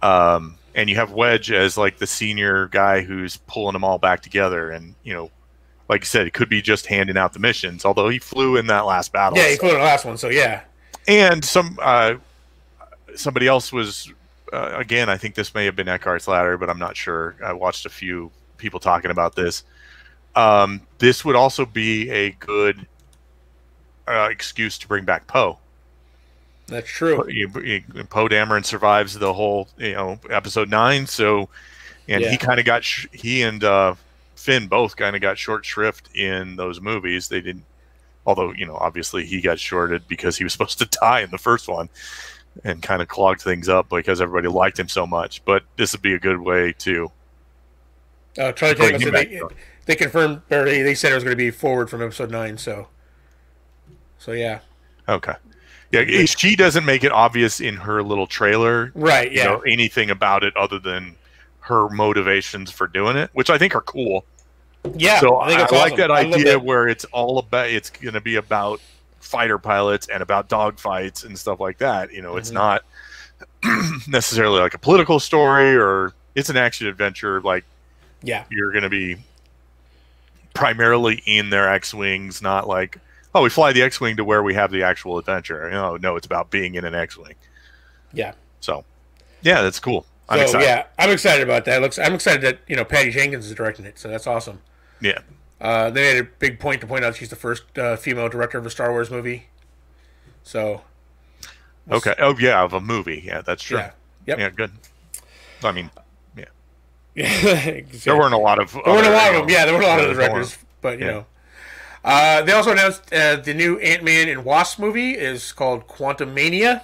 Um, and you have Wedge as like the senior guy who's pulling them all back together. And, you know, like you said, it could be just handing out the missions, although he flew in that last battle. Yeah, he so- flew in the last one, so yeah. and some uh, somebody else was uh, again. I think this may have been Eckhart's Ladder, but I'm not sure. I watched a few people talking about this. Um, this would also be a good uh, excuse to bring back Poe. That's true. Poe Dameron survives the whole you know episode nine, so and Yeah. he kind of got sh- he and uh, Finn both kind of got short shrift in those movies. They didn't, although you know obviously he got shorted because he was supposed to die in the first one, and kind of clogged things up because everybody liked him so much. But this would be a good way to Uh, Charlie Tatum said back, they, they confirmed, or they, they said it was going to be forward from episode nine. So, so yeah, okay. Yeah, she doesn't make it obvious in her little trailer right, you yeah, know anything about it other than her motivations for doing it, which I think are cool. yeah. so I, think it's like that I idea that. where it's all about it's going to be about fighter pilots and about dogfights and stuff like that. You know, it's Mhm. not necessarily like a political story or it's an action adventure. Like Yeah, you're going to be primarily in their X wings, not like oh, we fly the X-wing to where we have the actual adventure. No, no, it's about being in an X-wing. Yeah. So, yeah, that's cool. I'm so excited. yeah, I'm excited about that. It looks I'm excited that you know Patty Jenkins is directing it, so that's awesome. Yeah. Uh, they made a big point to point out she's the first uh, female director of a Star Wars movie. So Okay. Oh yeah, of a movie. Yeah, that's true. yeah, yep. Yeah, good. I mean, Yeah. there weren't a lot of. There weren't a lot of them. Yeah, there weren't a lot of the there weren't. but you Yeah. know. Uh, they also announced uh, the new Ant Man and Wasp movie is called Quantumania.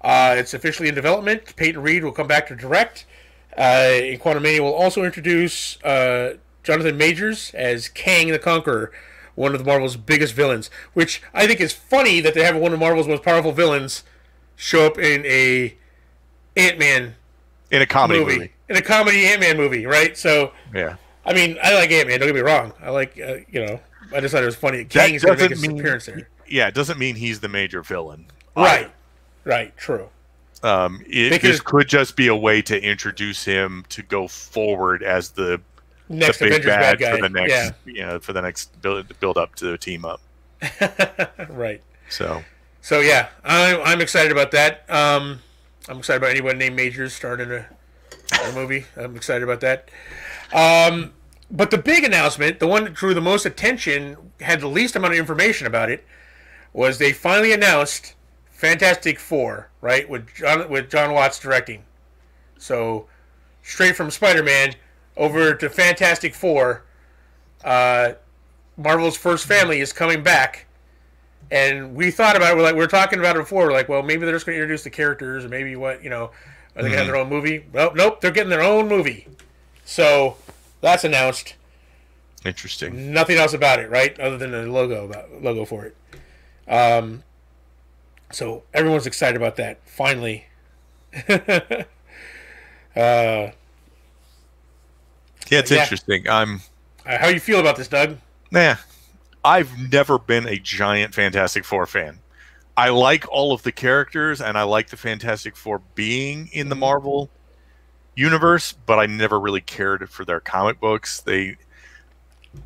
Uh, it's officially in development. Peyton Reed will come back to direct. Uh, and Quantumania will also introduce uh, Jonathan Majors as Kang the Conqueror, one of the Marvel's biggest villains. Which I think is funny that they have one of Marvel's most powerful villains show up in a Ant Man in a comedy movie. movie. in a comedy Ant Man movie, right? So. Yeah. I mean, I like Ant Man. Don't get me wrong. I like, uh, you know, I just thought it was funny. Kang's going to make his mean- appearance there. Yeah, it doesn't mean he's the major villain. Right, right, true. Um, it, Because- this could just be a way to introduce him to go forward as the, Next the big Avengers bad bad guy. for the next, Yeah, you know, for the next build, build up to the team up. right. So So yeah, I'm I'm excited about that. Um, I'm excited about anyone named Majors starting a, a movie. I'm excited about that. Um, but the big announcement, the one that drew the most attention, had the least amount of information about it, was they finally announced Fantastic Four, right? With John with John Watts directing. So straight from Spider-Man over to Fantastic Four. Uh, Marvel's first family is coming back and we thought about it. We're like we were talking about it before. We're like, well, maybe they're just going to introduce the characters, or maybe what you know, are they going to have their own movie? Well, nope, they're getting their own movie. So that's announced. interesting. Nothing else about it, right? Other than the logo about logo for it. Um. So everyone's excited about that. Finally. uh, Yeah, it's Yeah. interesting. I'm how you feel about this, Doug? Nah, I've never been a giant Fantastic Four fan. I like all of the characters and I like the Fantastic Four being in the mm-hmm. Marvel universe, but I never really cared for their comic books. They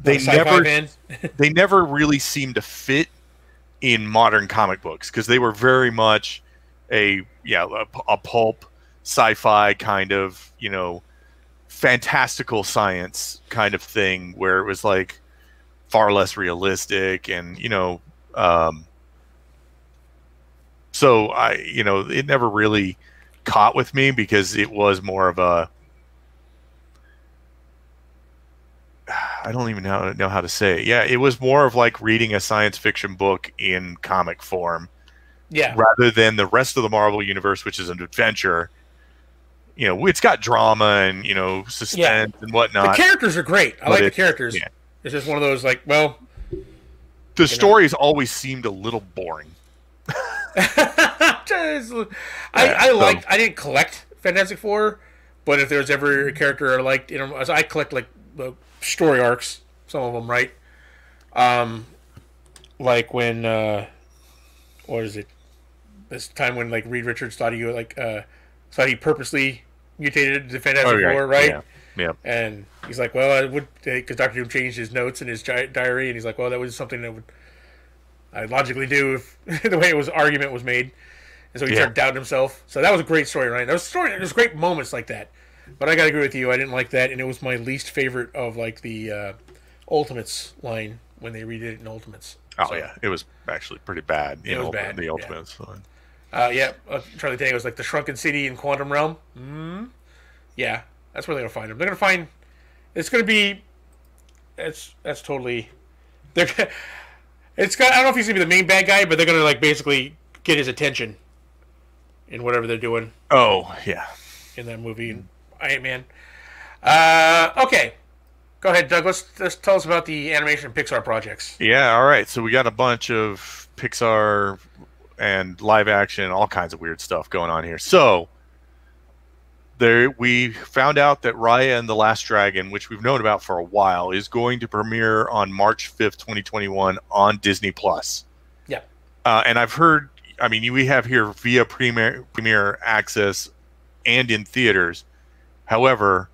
they never they never really seemed to fit in modern comic books because they were very much a yeah a, a pulp sci-fi kind of you know fantastical science kind of thing where it was like far less realistic and you know um so i you know it never really caught with me because it was more of a I don't even know, know how to say it. Yeah, it was more of like reading a science fiction book in comic form Yeah. rather than the rest of the Marvel universe, which is an adventure. You know, it's got drama and you know suspense and whatnot. The characters are great. I But like the characters. yeah. It's just one of those like, well, the stories always seemed a little boring. Just- I, I so- liked. I didn't collect Fantastic Four, but if there was ever a character I liked, you know, I collect like the story arcs. Some of them, right? Um, like when uh, what is it? This time when like Reed Richards thought he like uh, thought he purposely mutated the Fantastic Four, right? Oh, Yeah. Yeah. And he's like, well, I would, because Doctor Doom changed his notes in his diary, and he's like, well, that was something that would I'd logically do if the way it was argument was made. And so he Yeah. started doubting himself. So that was a great story, right? There was story. There's great moments like that. But I gotta agree with you. I didn't like that, and it was my least favorite of like the uh, Ultimates line when they redid it in Ultimates. Oh So, yeah, it was actually pretty bad. It You was bad, The yeah. Ultimates. so- Uh, yeah, uh, Charlie Tango was like the Shrunken City in Quantum Realm. Mm, yeah, that's where they're gonna find him. They're gonna find. It's gonna be. It's that's totally. They're. gonna- It's got. I don't know if he's gonna be the main bad guy, but they're gonna like basically get his attention. In whatever they're doing Oh yeah. in that movie, and Ant Man. Uh, okay, go ahead, Doug. Let's, let's tell us about the animation Pixar projects. Yeah, all right. So we got a bunch of Pixar and live action, all kinds of weird stuff going on here. So there we found out that Raya and the Last Dragon, which we've known about for a while, is going to premiere on March 5th, 2021 on Disney Plus. Yeah. Uh, and I've heard I mean, we have here via Premiere Premiere access and in theaters. However,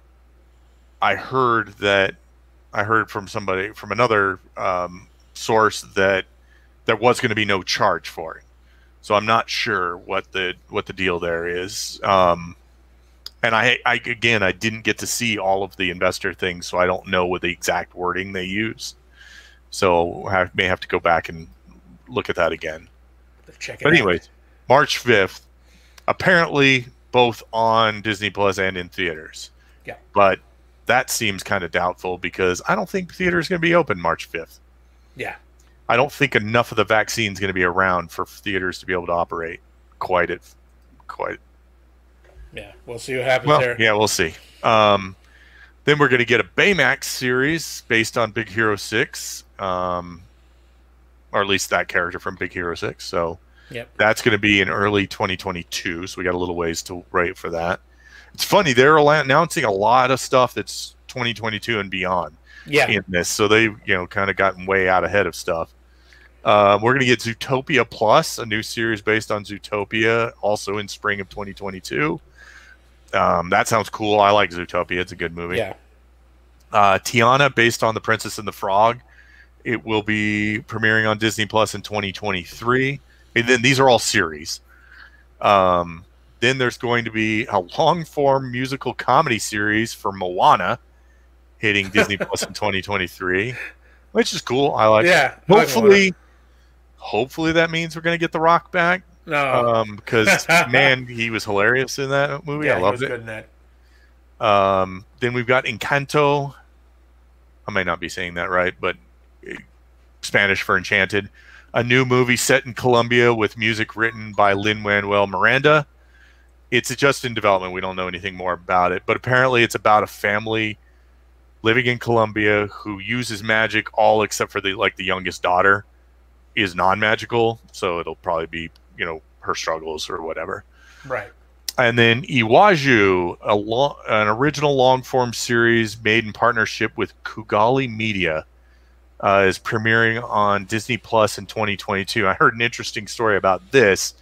I heard that I heard from somebody from another um, source that there was going to be no charge for it. So I'm not sure what the what the deal there is. Um, and I, I again, I didn't get to see all of the investor things, so I don't know what the exact wording they use. So I may have to go back and look at that again. Check it But out. anyways, March fifth, apparently both on Disney Plus and in theaters. Yeah. But that seems kind of doubtful because I don't think theaters going to be open March fifth. Yeah. I don't think enough of the vaccine is going to be around for theaters to be able to operate quite at quite Yeah. We'll see what happens well. there. Yeah, we'll see. Um, then we're going to get a Baymax series based on Big Hero Six, um, or at least that character from Big Hero Six. So Yep. that's going to be in early 2022. So we got a little ways to wait for that. It's funny they're announcing a lot of stuff that's 2022 and beyond Yeah. in this. So they, you know, kind of gotten way out ahead of stuff. Uh, we're going to get Zootopia Plus, a new series based on Zootopia, also in spring of 2022. Um, that sounds cool. I like Zootopia. It's a good movie. Yeah. Uh, Tiana, based on The Princess and the Frog, it will be premiering on Disney Plus in 2023. And then these are all series. Um, then there's going to be a long form musical comedy series for Moana hitting Disney Plus in 2023, which is cool. I like. Yeah. Hopefully, hopefully that means we're going to get The Rock back. No. Um, because man, he was hilarious in that movie. yeah, I loved it. good in that. Um, then we've got Encanto. I may not be saying that right, but uh, Spanish for Enchanted. A new movie set in Colombia with music written by Lin Manuel Miranda. It's just in development. We don't know anything more about it, but apparently it's about a family living in Colombia who uses magic all except for the like the youngest daughter is non-magical, so it'll probably be, you know, her struggles or whatever Right. and then Iwaju, a an original long form series made in partnership with Kugali Media, uh, is premiering on Disney Plus in 2022. I heard an interesting story about this.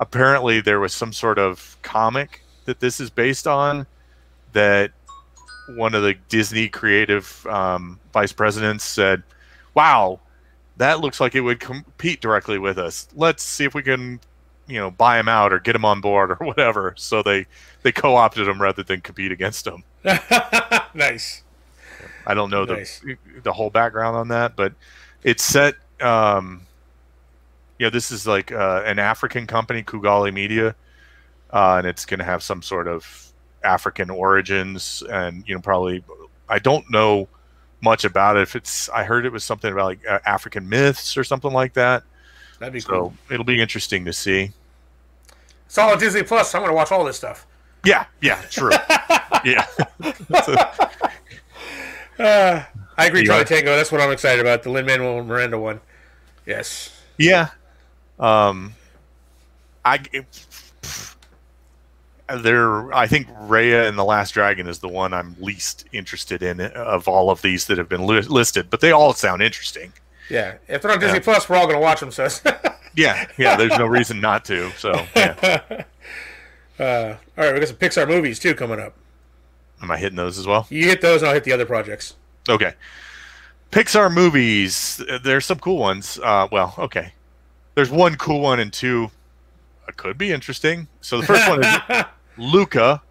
Apparently, there was some sort of comic that this is based on that one of the Disney creative um, vice presidents said, "Wow, that looks like it would compete directly with us. Let's see if we can you know buy them out or get them on board or whatever so they they co-opted them rather than compete against them. nice. i don't know Nice. the the whole background on that but it's set um you know this is like uh, an african company kugali media uh, and it's going to have some sort of african origins and you know probably i don't know much about it if it's i heard it was something about like uh, african myths or something like that That'd be so cool. it'll be interesting to see It's all on Disney Plus. So I'm gonna watch all this stuff. Yeah, yeah, true. yeah. So, Uh, I agree, You Charlie Tango. That's what I'm excited about. The Lin Manuel Miranda one. Yes. yeah. Um I it- there I think Raya and the Last Dragon is the one I'm least interested in of all of these that have been li- listed, but they all sound interesting. Yeah. If they're on Disney Yeah. Plus, we're all gonna watch them. So. Yeah, yeah, there's no reason not to. So, yeah. Uh, all right, we got some Pixar movies too coming up. Am I hitting those as well? You hit those, and I'll hit the other projects. Okay. Pixar movies, uh, there's some cool ones. Uh, well, okay. There's one cool one and two could be interesting. So the first one is Luca,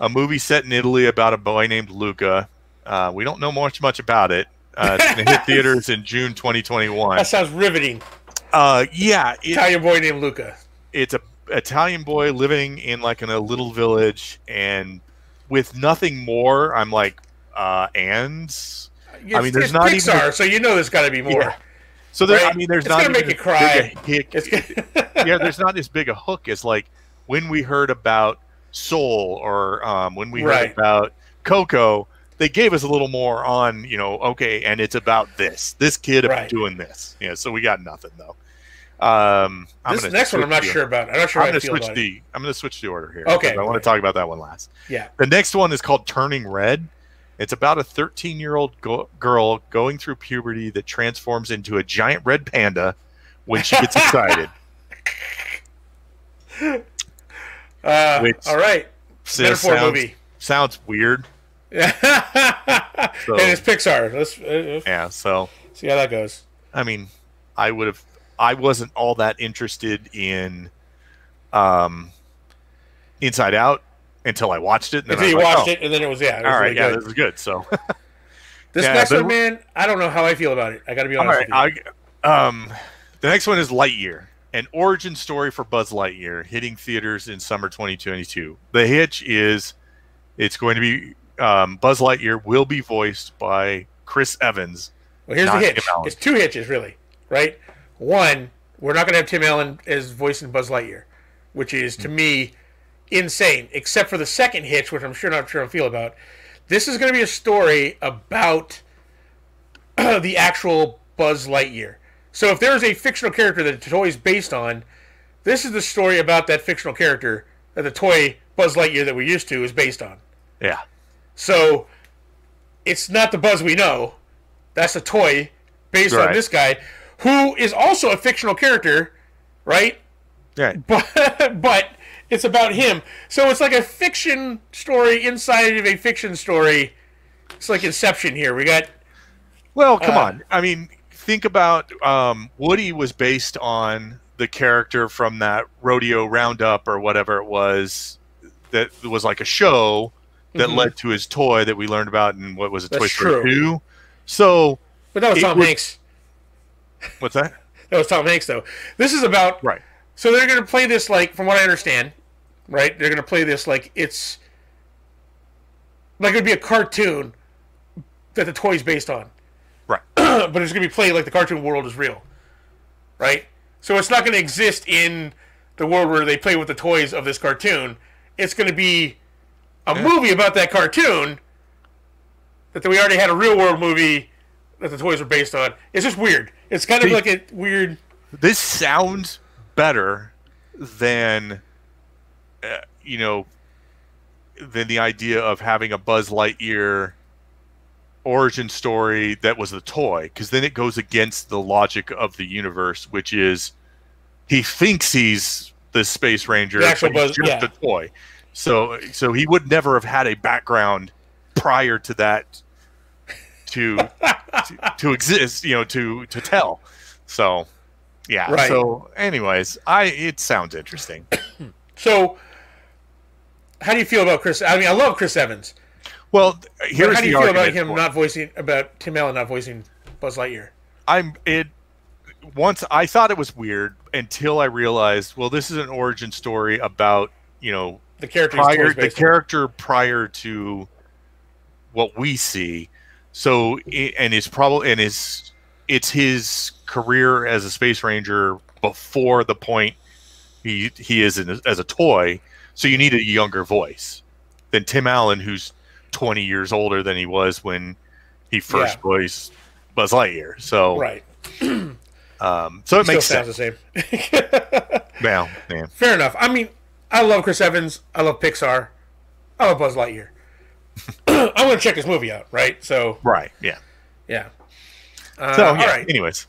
a movie set in Italy about a boy named Luca. Uh, we don't know much much about it. Uh, it's going to hit theaters in June 2021. that sounds riveting. Uh, yeah, it, Italian boy named Luca. it's a Italian boy living in like in a little village, and with nothing more, I'm like, uh, and It's, mean, there's not even Pixar, so you know there's got to be more. Yeah. So there. I mean, there's It's not gonna make you cry. big a hick- It's gonna- yeah, there's not as big a hook as like when we heard about Soul or um, when we Right. heard about Coco. They gave us a little more on, you know, okay, and it's about this, this kid Right. doing this. Yeah, so we got nothing though. Um, I'm this next one I'm not the- sure about. I'm not sure I'm gonna feel switch about it. the. I'm gonna switch the order here. Okay, I want to talk about that one last. Yeah. The next one is called Turning Red. It's about a 13 year old go- girl going through puberty that transforms into a giant red panda when she gets excited. Uh, Which- all right. So Metaphor sounds, movie. sounds weird. and it's Pixar. Let's uh, Yeah. So see how that goes. I mean, I would have. I wasn't all that interested in um, Inside Out until I watched it. And Until you like, watched oh, it, and then it was yeah. It was All right, really yeah, good. this is good. So, This Yeah, next but- one, man, I don't know how I feel about it. I got to be honest right, with you. I, um, the next one is Lightyear, an origin story for Buzz Lightyear, hitting theaters in summer 2022. The hitch is, it's going to be um, Buzz Lightyear will be voiced by Chris Evans. well, here's the hitch. It's two hitches, really, right? One, we're not going to have Tim Allen as voicing Buzz Lightyear, which is to me insane. Except for the second hitch, which I'm sure not sure I feel about. This is going to be a story about the actual Buzz Lightyear. So if there is a fictional character that the toy is based on, this is the story about that fictional character that the toy Buzz Lightyear that we're used to is based on. Yeah, So it's not the Buzz we know. That's a toy based on this guy, who is also a fictional character, right? yeah. But but it's about him. So it's like a fiction story inside of a fiction story. It's like Inception here. We got Well, come Uh, on. I mean, think about um, Woody was based on the character from that rodeo roundup or whatever it was that was like a show that Mhm. led to his toy that we learned about in what was it, Toy That's Story true. 2. So, but that was Tom would- Hanks. what's that? That was Tom Hanks though. This is about Right. So they're going to play this like, from what I understand, right? They're going to play this like it's like it would be a cartoon that the toy's based on, Right. but it's going to be played like the cartoon world is real, right? So it's not going to exist in the world where they play with the toys of this cartoon. It's going to be a movie about that cartoon that we already had a real world movie that the toys are based on. It's just weird. It's kind of like a weird. This sounds better than, uh, you know, than the idea of having a Buzz Lightyear origin story that was the toy, because then it goes against the logic of the universe, which is he thinks he's the Space Ranger, The actual Buzz- just yeah. a toy. So, so he would never have had a background prior to that to to, to exist, you know, to to tell. So, yeah. Right. So, anyways, I it sounds interesting. So, how do you feel about Chris? I mean, I love Chris Evans. Well, here's how do you feel about him not voicing about Tim Allen not voicing Buzz Lightyear? I'm it. Once I thought it was weird until I realized, well, this is an origin story about you know The character, prior the on. character prior to what we see. So and it's probably and it's it's his career as a space ranger before the point he he is in, as a toy. So you need a younger voice than Tim Allen, who's 20 years older than he was when he first Yeah. voiced Buzz Lightyear. So right? um, so it Still makes sounds sense. the same. Now, man, Fair enough. I mean, I love Chris Evans. I love Pixar. I love Buzz Lightyear. I'm to check this movie out, right? So, right? Yeah. yeah. Uh, So yeah. right. Anyways,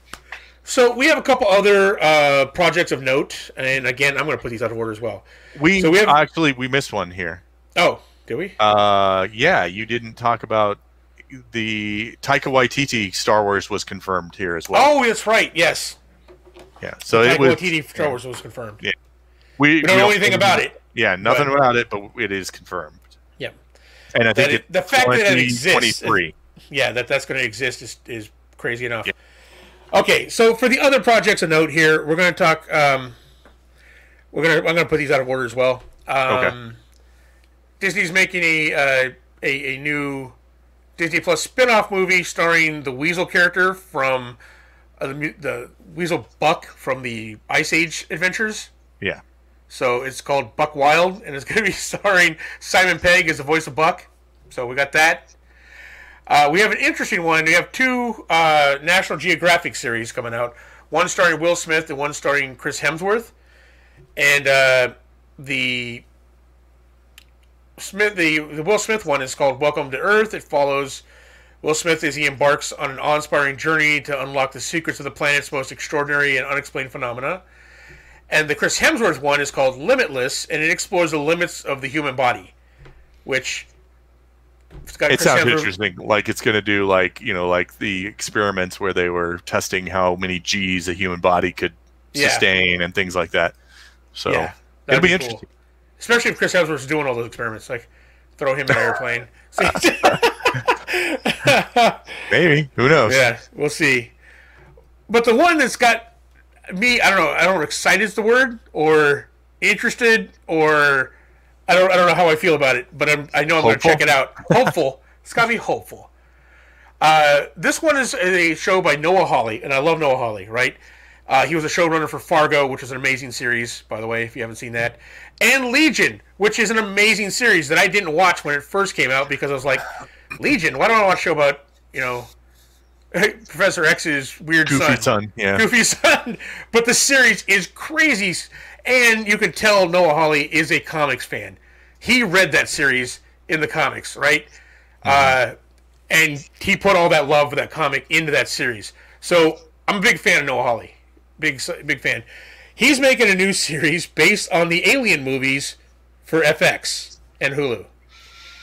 So we have a couple other uh, projects of note, and again, I'm going to put these out of order as well. we, So we have- actually we missed one here. Oh, did we? Uh, yeah, you didn't talk about the Taika Waititi Star Wars was confirmed here as well. Oh, that's right. Yes. yeah, so Taika it was. Waititi Star Wars was confirmed. Yeah. We, We don't know anything about it. Yeah, nothing but- about it, but it is confirmed. Yeah. And I think That it- the fact that it exists- 2023. yeah, that that's going to exist is, is crazy enough. Okay, so for the other projects of note here, we're going to talk. Um, we're gonna I'm going to put these out of order as well. Um, Disney's making a, uh, a a new Disney Plus spin-off movie starring the Weasel character from uh, the the Weasel Buck from the Ice Age adventures. Yeah. So it's called Buck Wild, and it's going to be starring Simon Pegg as the voice of Buck. So we got that. Uh, we have an interesting one. We have two uh, National Geographic series coming out. One starring Will Smith and one starring Chris Hemsworth. And uh, the Smith, the, the Will Smith one is called Welcome to Earth. It follows Will Smith as he embarks on an awe-inspiring journey to unlock the secrets of the planet's most extraordinary and unexplained phenomena. And the Chris Hemsworth one is called Limitless, and it explores the limits of the human body, which It sounds interesting. Like it's going to do like you know like the experiments where they were testing how many G's a human body could Yeah. sustain and things like that. So Yeah, it'll that'd be cool. interesting. Especially if Chris Hemsworth's doing all those experiments, like throw him in an airplane. Maybe who knows? yeah, we'll see. But the one that's got me, I don't know, I don't know, excited is the word, or interested, or I don't, I don't know how I feel about it. But I'm, I know I'm going to check it out. Hopeful. it's got to be hopeful. Uh, this one is a show by Noah Hawley, and I love Noah Hawley, right? Uh, he was a showrunner for Fargo, which is an amazing series, by the way, if you haven't seen that. And Legion, which is an amazing series that I didn't watch when it first came out because I was like, Legion, why don't I watch a show about, you know, Professor X's weird Goofy son? son. Yeah. Goofy son. But the series is crazy. And you can tell Noah Hawley is a comics fan. He read that series in the comics, right? Uh, and he put all that love for that comic into that series. So I'm a big fan of Noah Hawley. Big, big fan. He's making a new series based on the Alien movies for FX and Hulu.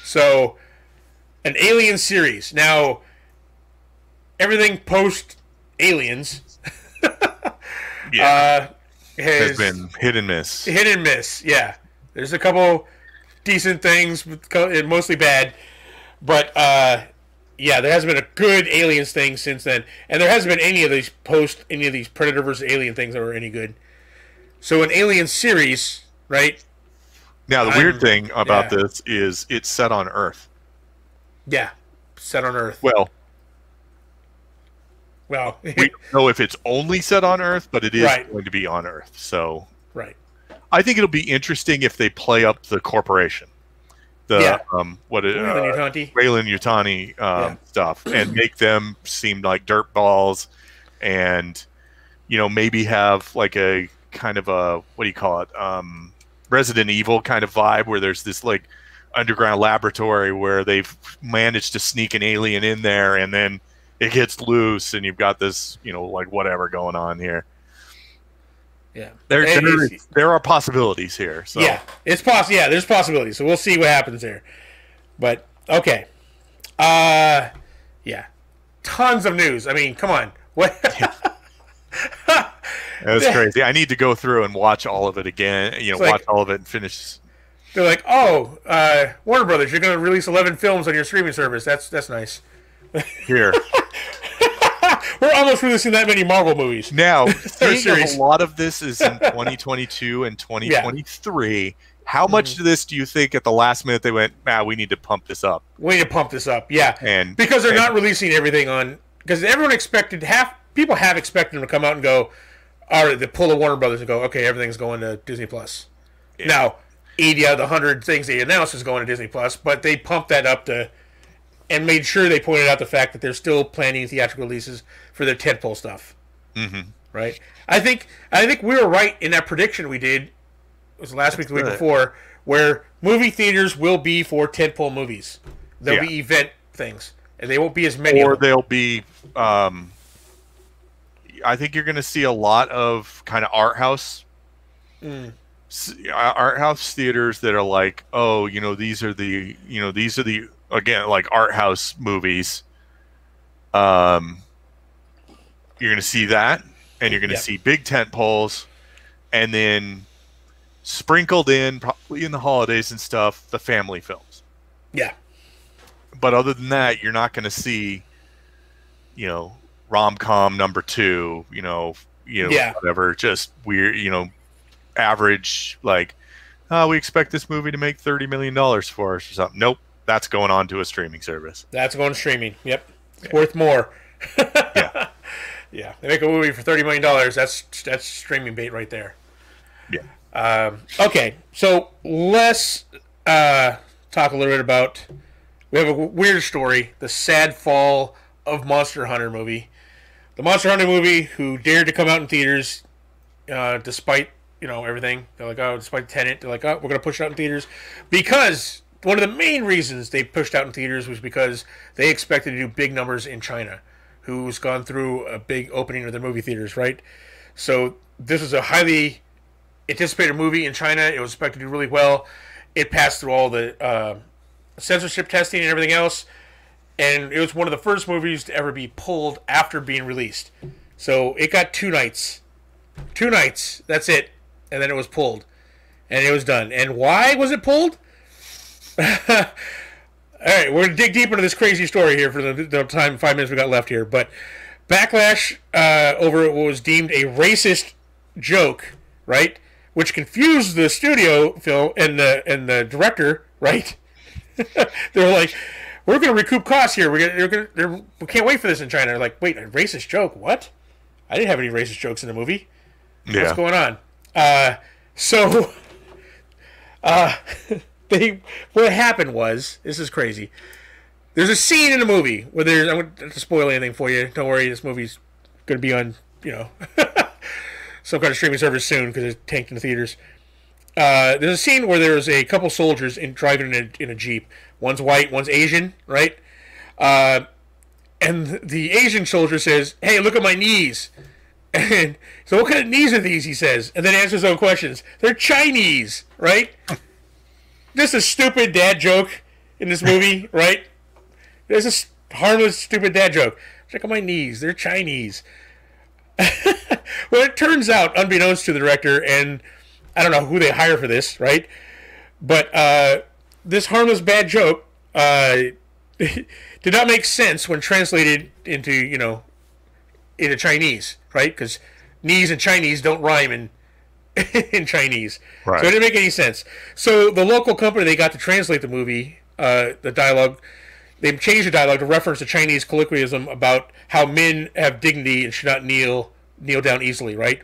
So, an Alien series. Now, everything post Aliens yeah. uh, has, has been hit and miss. hit and miss. Yeah, there's a couple decent things, and mostly bad. But uh, yeah, there hasn't been a good aliens thing since then, and there hasn't been any of these post any of these Predator versus Alien things that were any good. So an Alien series, right? Now the I'm- weird thing about yeah. this is it's set on Earth. Yeah, set on Earth. Well, Well, we don't know if it's only set on Earth, but it is Right. going to be on Earth. So right. I think it'll be interesting if they play up the corporation, the Yeah. um, what it, uh, Yutani. Weyland Yutani um, Yeah. stuff, and make them seem like dirt balls, and you know maybe have like a kind of a what do you call it, um, Resident Evil kind of vibe where there's this like underground laboratory where they've managed to sneak an alien in there, and then it gets loose, and you've got this you know like whatever going on here. Yeah. There, And there, are possibilities here. So. Yeah, it's possible. Yeah, there's possibilities. So we'll see what happens there. But okay, uh, yeah, tons of news. I mean, come on, what? That's crazy. I need to go through and watch all of it again. You know, like- watch all of it and finish. They're like, oh, uh, Warner Brothers, you're going to release 11 films on your streaming service. That's that's nice. Here We're almost releasing that many Marvel movies. now, a lot of this is in 2022 and 2023. How much of this do you think at the last minute they went, "Ah, we need to pump this up"? We need to pump this up. Yeah, And because they're and- not releasing everything on. Because everyone expected half people have expected them to come out and go, all right, the pull of Warner Brothers and go, okay, everything's going to Disney Plus. Yeah. Now, eighty out of the hundred things they announced is going to Disney Plus, but they pumped that up to, and made sure they pointed out the fact that they're still planning theatrical releases for their tentpole stuff. Mhm. Right. I think I think we were right in that prediction we did. It was last week, the week before, where movie theaters will be for tentpole movies. There'll Yeah. be event things, and they won't be as many. or they'll be. Um, I think you're going to see a lot of kind of art house, Mm. art house theaters that are like, oh, you know, these are the, you know, these are the again like art house movies. Um, you're going to see that, and you're going to Yep. see big tent poles, and then sprinkled in probably in the holidays and stuff, the family films Yeah. but other than that, you're not going to see, you know, rom com number two. You know, you know, Yeah. whatever. Just weird. You know, average. Like, oh, we expect this movie to make thirty million dollars for us or something. Nope, that's going on to a streaming service. That's going streaming. Yep. It's worth more. Yeah. Yeah. They make a movie for thirty million dollars. That's that's streaming bait right there. Yeah. Um, okay, so let's uh, talk a little bit about. We have a w- weird story: the sad fall of Monster Hunter movie. The Monster Hunter movie, who dared to come out in theaters, uh, despite you know everything. They're like, oh, despite Tenet, they're like, oh, we're gonna push it out in theaters because one of the main reasons they pushed out in theaters was because they expected to do big numbers in China, who's gone through a big opening of their movie theaters, right? So this was a highly anticipated movie in China. It was expected to do really well. It passed through all the uh, censorship testing and everything else, and it was one of the first movies to ever be pulled after being released. So it got two nights, two nights. That's it, and then it was pulled, and it was done. And why was it pulled? All right, we're gonna dig deep into this crazy story here for the, the time five minutes we got left here. But backlash uh, over what was deemed a racist joke, right? Which confused the studio film and the and the director, right? They're like, "We're going to recoup costs here. We're gonna, gonna, they're, we can't wait for this in China." They're like, "Wait, a racist joke? What? I didn't have any racist jokes in the movie. Yeah. What's going on?" Uh, so, uh, they what happened was this is crazy. There's a scene in the movie where there's going to spoil anything for you. Don't worry, this movie's going to be on you know some kind of streaming service soon because it's tanked in the theaters. Uh, there's a scene where there's a couple soldiers in driving in a, in a jeep. One's white, one's Asian, right? Uh, and the Asian soldier says, "Hey, look at my knees." And so, what kind of knees are these? He says, and then answers own questions. They're Chinese, right? Just a stupid dad joke in this movie, right? There's a harmless, stupid dad joke. Check on my knees. They're Chinese. well, it turns out, unbeknownst to the director, and I don't know who they hire for this, right? But uh, this harmless bad joke uh, did not make sense when translated into, you know, into Chinese, right? Because knees and Chinese don't rhyme in in Chinese, Right. so it didn't make any sense. So the local company they got to translate the movie, uh, the dialogue, they changed the dialogue to reference a Chinese colloquialism about how men have dignity and should not kneel kneel down easily, right?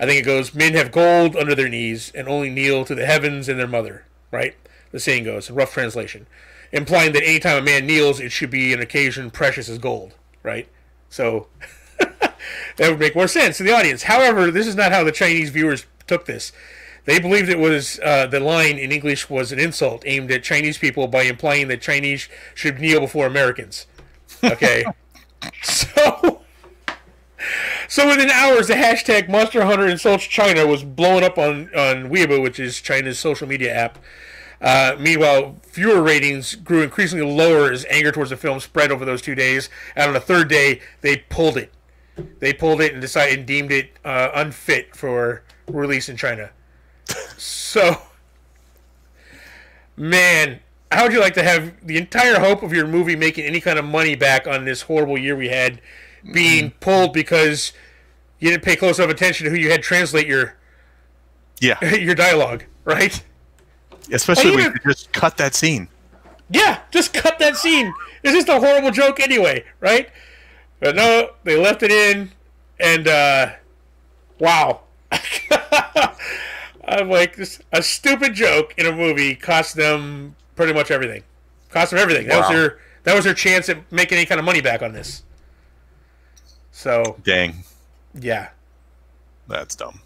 I think it goes, men have gold under their knees and only kneel to the heavens and their mother, right? The saying goes, in rough translation, implying that anytime a man kneels, it should be an occasion precious as gold, right? So that would make more sense to the audience. However, this is not how the Chinese viewers took this. They believed it was uh, the line in English was an insult aimed at Chinese people by implying that Chinese should kneel before Americans. Okay, so so within hours, the hashtag Monster Hunter insults China was blowing up on on Weibo, which is China's social media app. Uh, meanwhile, viewer ratings grew increasingly lower as anger towards the film spread over those two days. And on the third day, they pulled it. They pulled it and decided and deemed it uh, unfit for release in China. So, man, how would you like to have the entire hope of your movie making any kind of money back on this horrible year we had being pulled because you didn't pay close enough attention to who you had translate your Yeah. your dialogue, right? Especially when you just cut that scene. Yeah, just cut that scene. It's just a horrible joke anyway, right? But no, they left it in, and uh, wow. I'm like, this, a stupid joke in a movie cost them pretty much everything. Cost them everything. That was their that was their chance at making any kind of money back on this. So Dang. yeah, That's dumb.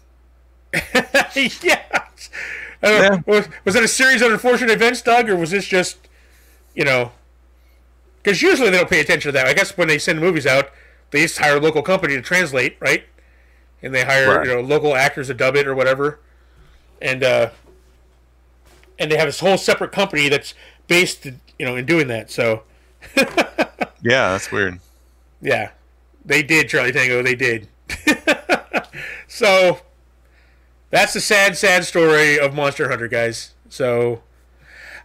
yeah. I Was, was it a series of unfortunate events, Doug, or was this just, you know? Because usually they don't pay attention to that. I guess when they send movies out, they just hire a local company to translate, right? And they hire Right. you know local actors to dub it or whatever, and uh, and they have this whole separate company that's based, you know, in doing that. So Yeah, that's weird. yeah, they did Charlie Tango. They did. so that's the sad, sad story of Monster Hunter, guys. So,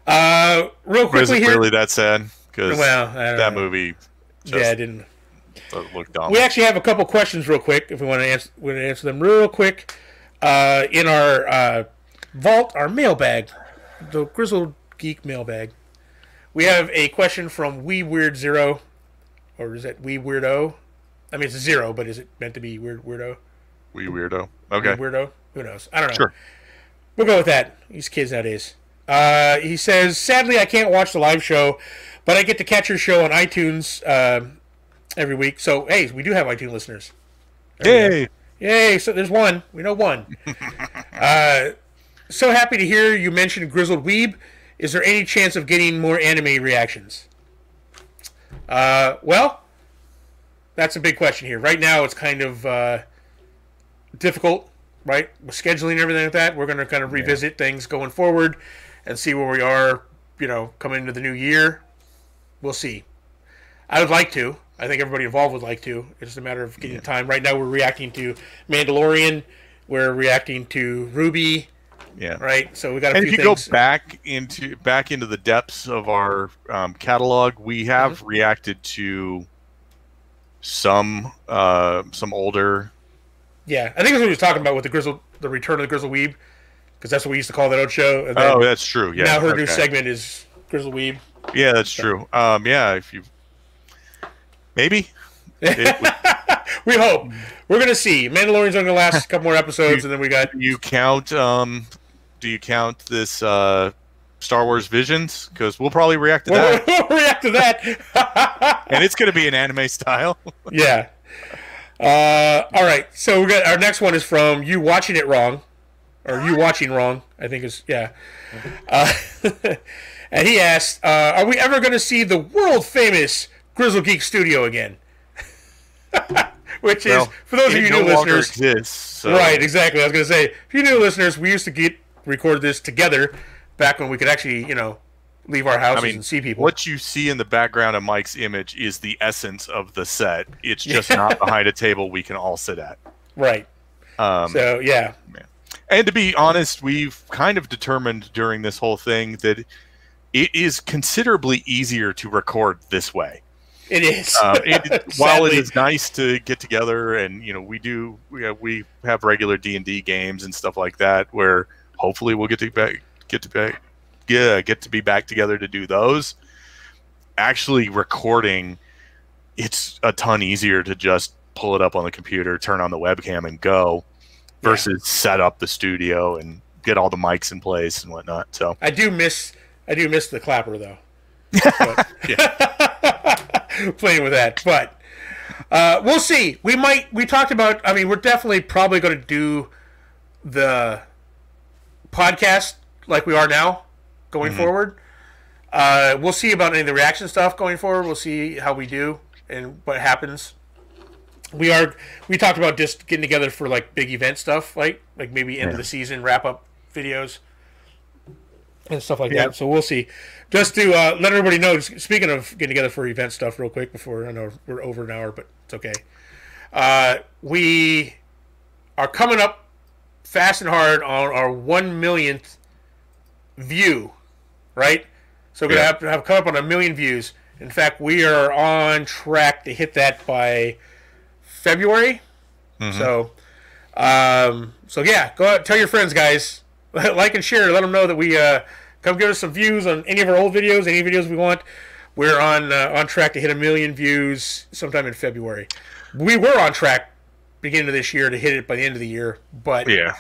uh, real But is it here. really that sad? Because well, that know. movie just yeah, I didn't. We actually have a couple questions, real quick, if we want to answer. We want to answer them real quick. Uh, in our uh, vault, our mailbag, the Grizzled Geek mailbag, we have a question from We Weird Zero, or is that We Weirdo? I mean, it's a zero, but is it meant to be Weird Weirdo? We weirdo. Okay. Weirdo? Who knows? I don't know. Sure. We'll go with that. These kids nowadays. Uh, he says, sadly, I can't watch the live show, but I get to catch your show on iTunes um every week. So, hey, we do have iTunes listeners. Yay! Yay! So there's one. We know one. uh, so happy to hear you mention Grizzled Weeb. Is there any chance of getting more anime reactions? Uh, well, that's a big question here. Right now, it's kind of uh, difficult, right? With scheduling and everything like that, we're going to kind of revisit things going forward and see where we are you know, coming into the new year. We'll see. I would like to. I think everybody involved would like to. It's just a matter of getting Yeah. time. Right now, we're reacting to Mandalorian. We're reacting to Ruby. Yeah. Right. So we got a And few if you things. go back into back into the depths of our um, catalog, we have Mm-hmm. reacted to some uh, some older. yeah, I think that's what he was talking about with the Grizzle, the return of the Grizzle Weeb, because that's what we used to call that old show. And then Oh, that's true. Yeah. now her new segment is Grizzle Weeb. Yeah, that's true. Um, yeah, if you maybe It we hope. We're gonna see. Mandalorian's only gonna last a couple more episodes, and then we got do you count um, do you count this uh, Star Wars Visions? Because we'll probably react to that, we'll react to that. and it's going to be an anime style. yeah. Uh, all right. So we got our next one is from you watching it wrong, or you watching wrong. I think is yeah. Uh, and he asked, uh, "Are we ever going to see the world famous Grizzled Geek Studio again?" Which is for those of you no new listeners, exists. so- Right, exactly. I was going to say, if you new listeners, we used to get record this together back when we could actually, you know, leave our houses mean, and see people. What you see in the background of Mike's image is the essence of the set. It's just not behind a table we can all sit at. Right. Um, So yeah, and to be honest, we've kind of determined during this whole thing that it is considerably easier to record this way. It is. Um, it, while it is nice to get together, and you know, we do we have, we have regular D and D games and stuff like that, where hopefully we'll get to back get to back yeah get to be back together to do those. Actually, recording, it's a ton easier to just pull it up on the computer, turn on the webcam, and go, Yeah. versus set up the studio and get all the mics in place and whatnot. So I do miss, I do miss the clapper though. But- Playing with that, but uh, we'll see. We might. We talked about. I mean, we're definitely probably going to do the podcast like we are now going forward. Uh, we'll see about any of the reaction stuff going forward. We'll see how we do and what happens. We are. We talked about just getting together for like big event stuff, like like maybe end of the season wrap up videos and stuff like Yeah. that. So we'll see. Just to uh, let everybody know. Speaking of getting together for event stuff, real quick before I know we're over an hour, but it's okay. Uh, we are coming up fast and hard on our one millionth view, right? So we're gonna Yeah. have to have come up on a million views. In fact, we are on track to hit that by February. So, um, so yeah, go out, tell your friends, guys, like and share. Let them know that we uh, come give us some views on any of our old videos, any videos we want. We're on uh, on track to hit a million views sometime in February. We were on track beginning of this year to hit it by the end of the year, but yeah,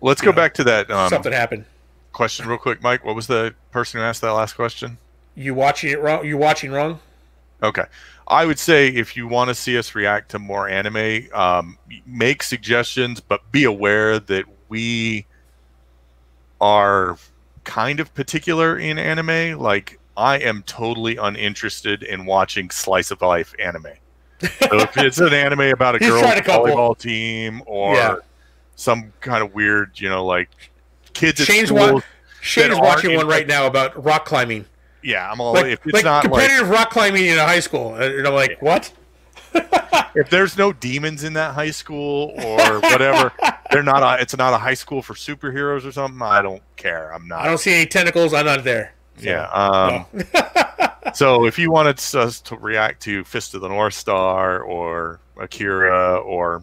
let's go back to that um, something happened. question real quick, Mike. What was the person who asked that last question? You watching it wrong? You watching wrong? Okay. I would say if you want to see us react to more anime, um, make suggestions, but be aware that we are kind of particular in anime. Like, I am totally uninterested in watching slice of life anime. So if it's an anime about a girl volleyball team or Yeah. some kind of weird, you know, like kids at Shane's school. wa- Shane that is watching one right now about rock climbing. yeah, I'm all Like, if it's like not like competitive rock climbing in a high school. And I'm like, what? If there's no demons in that high school or whatever, they're not. A, it's not a high school for superheroes or something. I don't care. I'm not. I don't see any tentacles. I'm not there. So, yeah. Um, no. so if you wanted us to react to Fist of the North Star or Akira or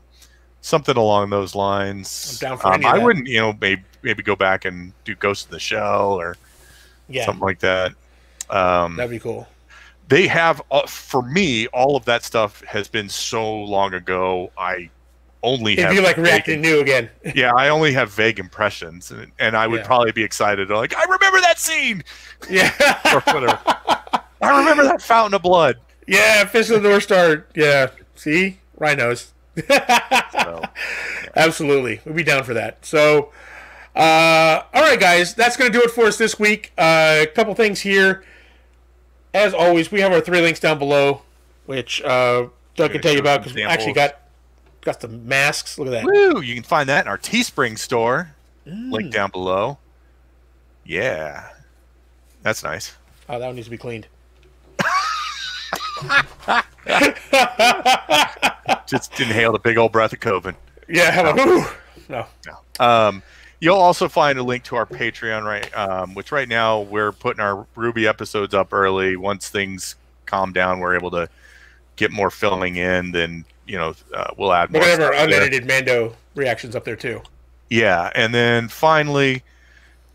something along those lines, I'm down for um, I wouldn't. You know, maybe maybe go back and do Ghost in the Shell or yeah, something like that. Um, that'd be cool. They have uh, for me all of that stuff has been so long ago i only It'd have be like vague- reacting new again. yeah i only have vague impressions and, and i would Yeah. probably be excited like i remember that scene yeah, or whatever i remember that fountain of blood yeah. Fist of the North Star. Yeah. See, rhinos. so Absolutely, we'd be down for that. So, uh, all right, guys, that's going to do it for us this week. Uh, a couple things here. As always, we have our three links down below, which uh, Doug can tell you about because we actually got got the masks. Look at that. Woo, you can find that in our teespring store Mm. link down below yeah That's nice. Oh, that one needs to be cleaned. Just inhaled a big old breath of COVID. Yeah, how about ooh? No. No. Um, you'll also find a link to our Patreon, right? Um, which right now we're putting our Ruby episodes up early. Once things calm down, we're able to get more filling in. Then you know uh, we'll add We're more. gonna have our stuff there. unedited Mando reactions up there too. Yeah, and then finally,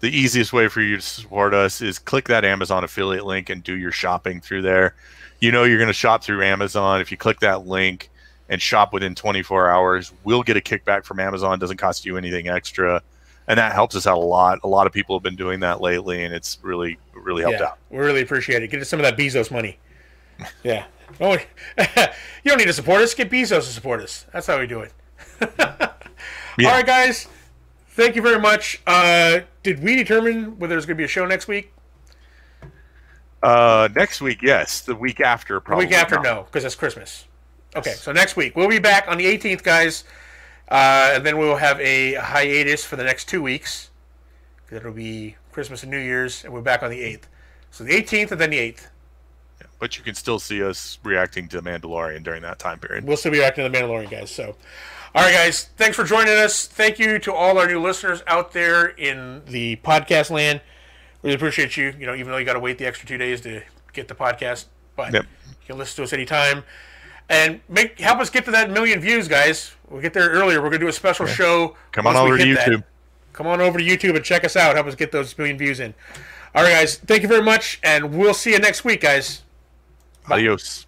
the easiest way for you to support us is click that Amazon affiliate link and do your shopping through there. You know you're going to shop through Amazon. If you click that link and shop within 24 hours, we'll get a kickback from Amazon. Doesn't cost you anything extra, and that helps us out a lot. A lot of people have been doing that lately, and it's really really helped yeah, out. we really appreciate it. Get us some of that Bezos money. Yeah. Oh, you don't need to support us. Get Bezos to support us. That's how we do it. Yeah. All right, guys. Thank you very much. Uh, did we determine whether there's going to be a show next week? Uh, next week, yes. The week after, probably. The week after, not. no, because it's Christmas. Okay, so next week we'll be back on the 18th, guys, uh, and then we will have a hiatus for the next two weeks. It'll be Christmas and New Year's, and we're back on the 8th. So the 18th and then the 8th. But you can still see us reacting to Mandalorian during that time period. We'll still be reacting to the Mandalorian, guys. So, all right, guys, thanks for joining us. Thank you to all our new listeners out there in the podcast land. Really appreciate you. You know, even though you got to wait the extra two days to get the podcast, but Yep. you can listen to us anytime. And make help us get to that million views, guys. We'll get there earlier. We're gonna do a special show. Come on over to hit that. YouTube. Come on over to YouTube and check us out. Help us get those million views in. All right, guys. Thank you very much, and we'll see you next week, guys. Adios.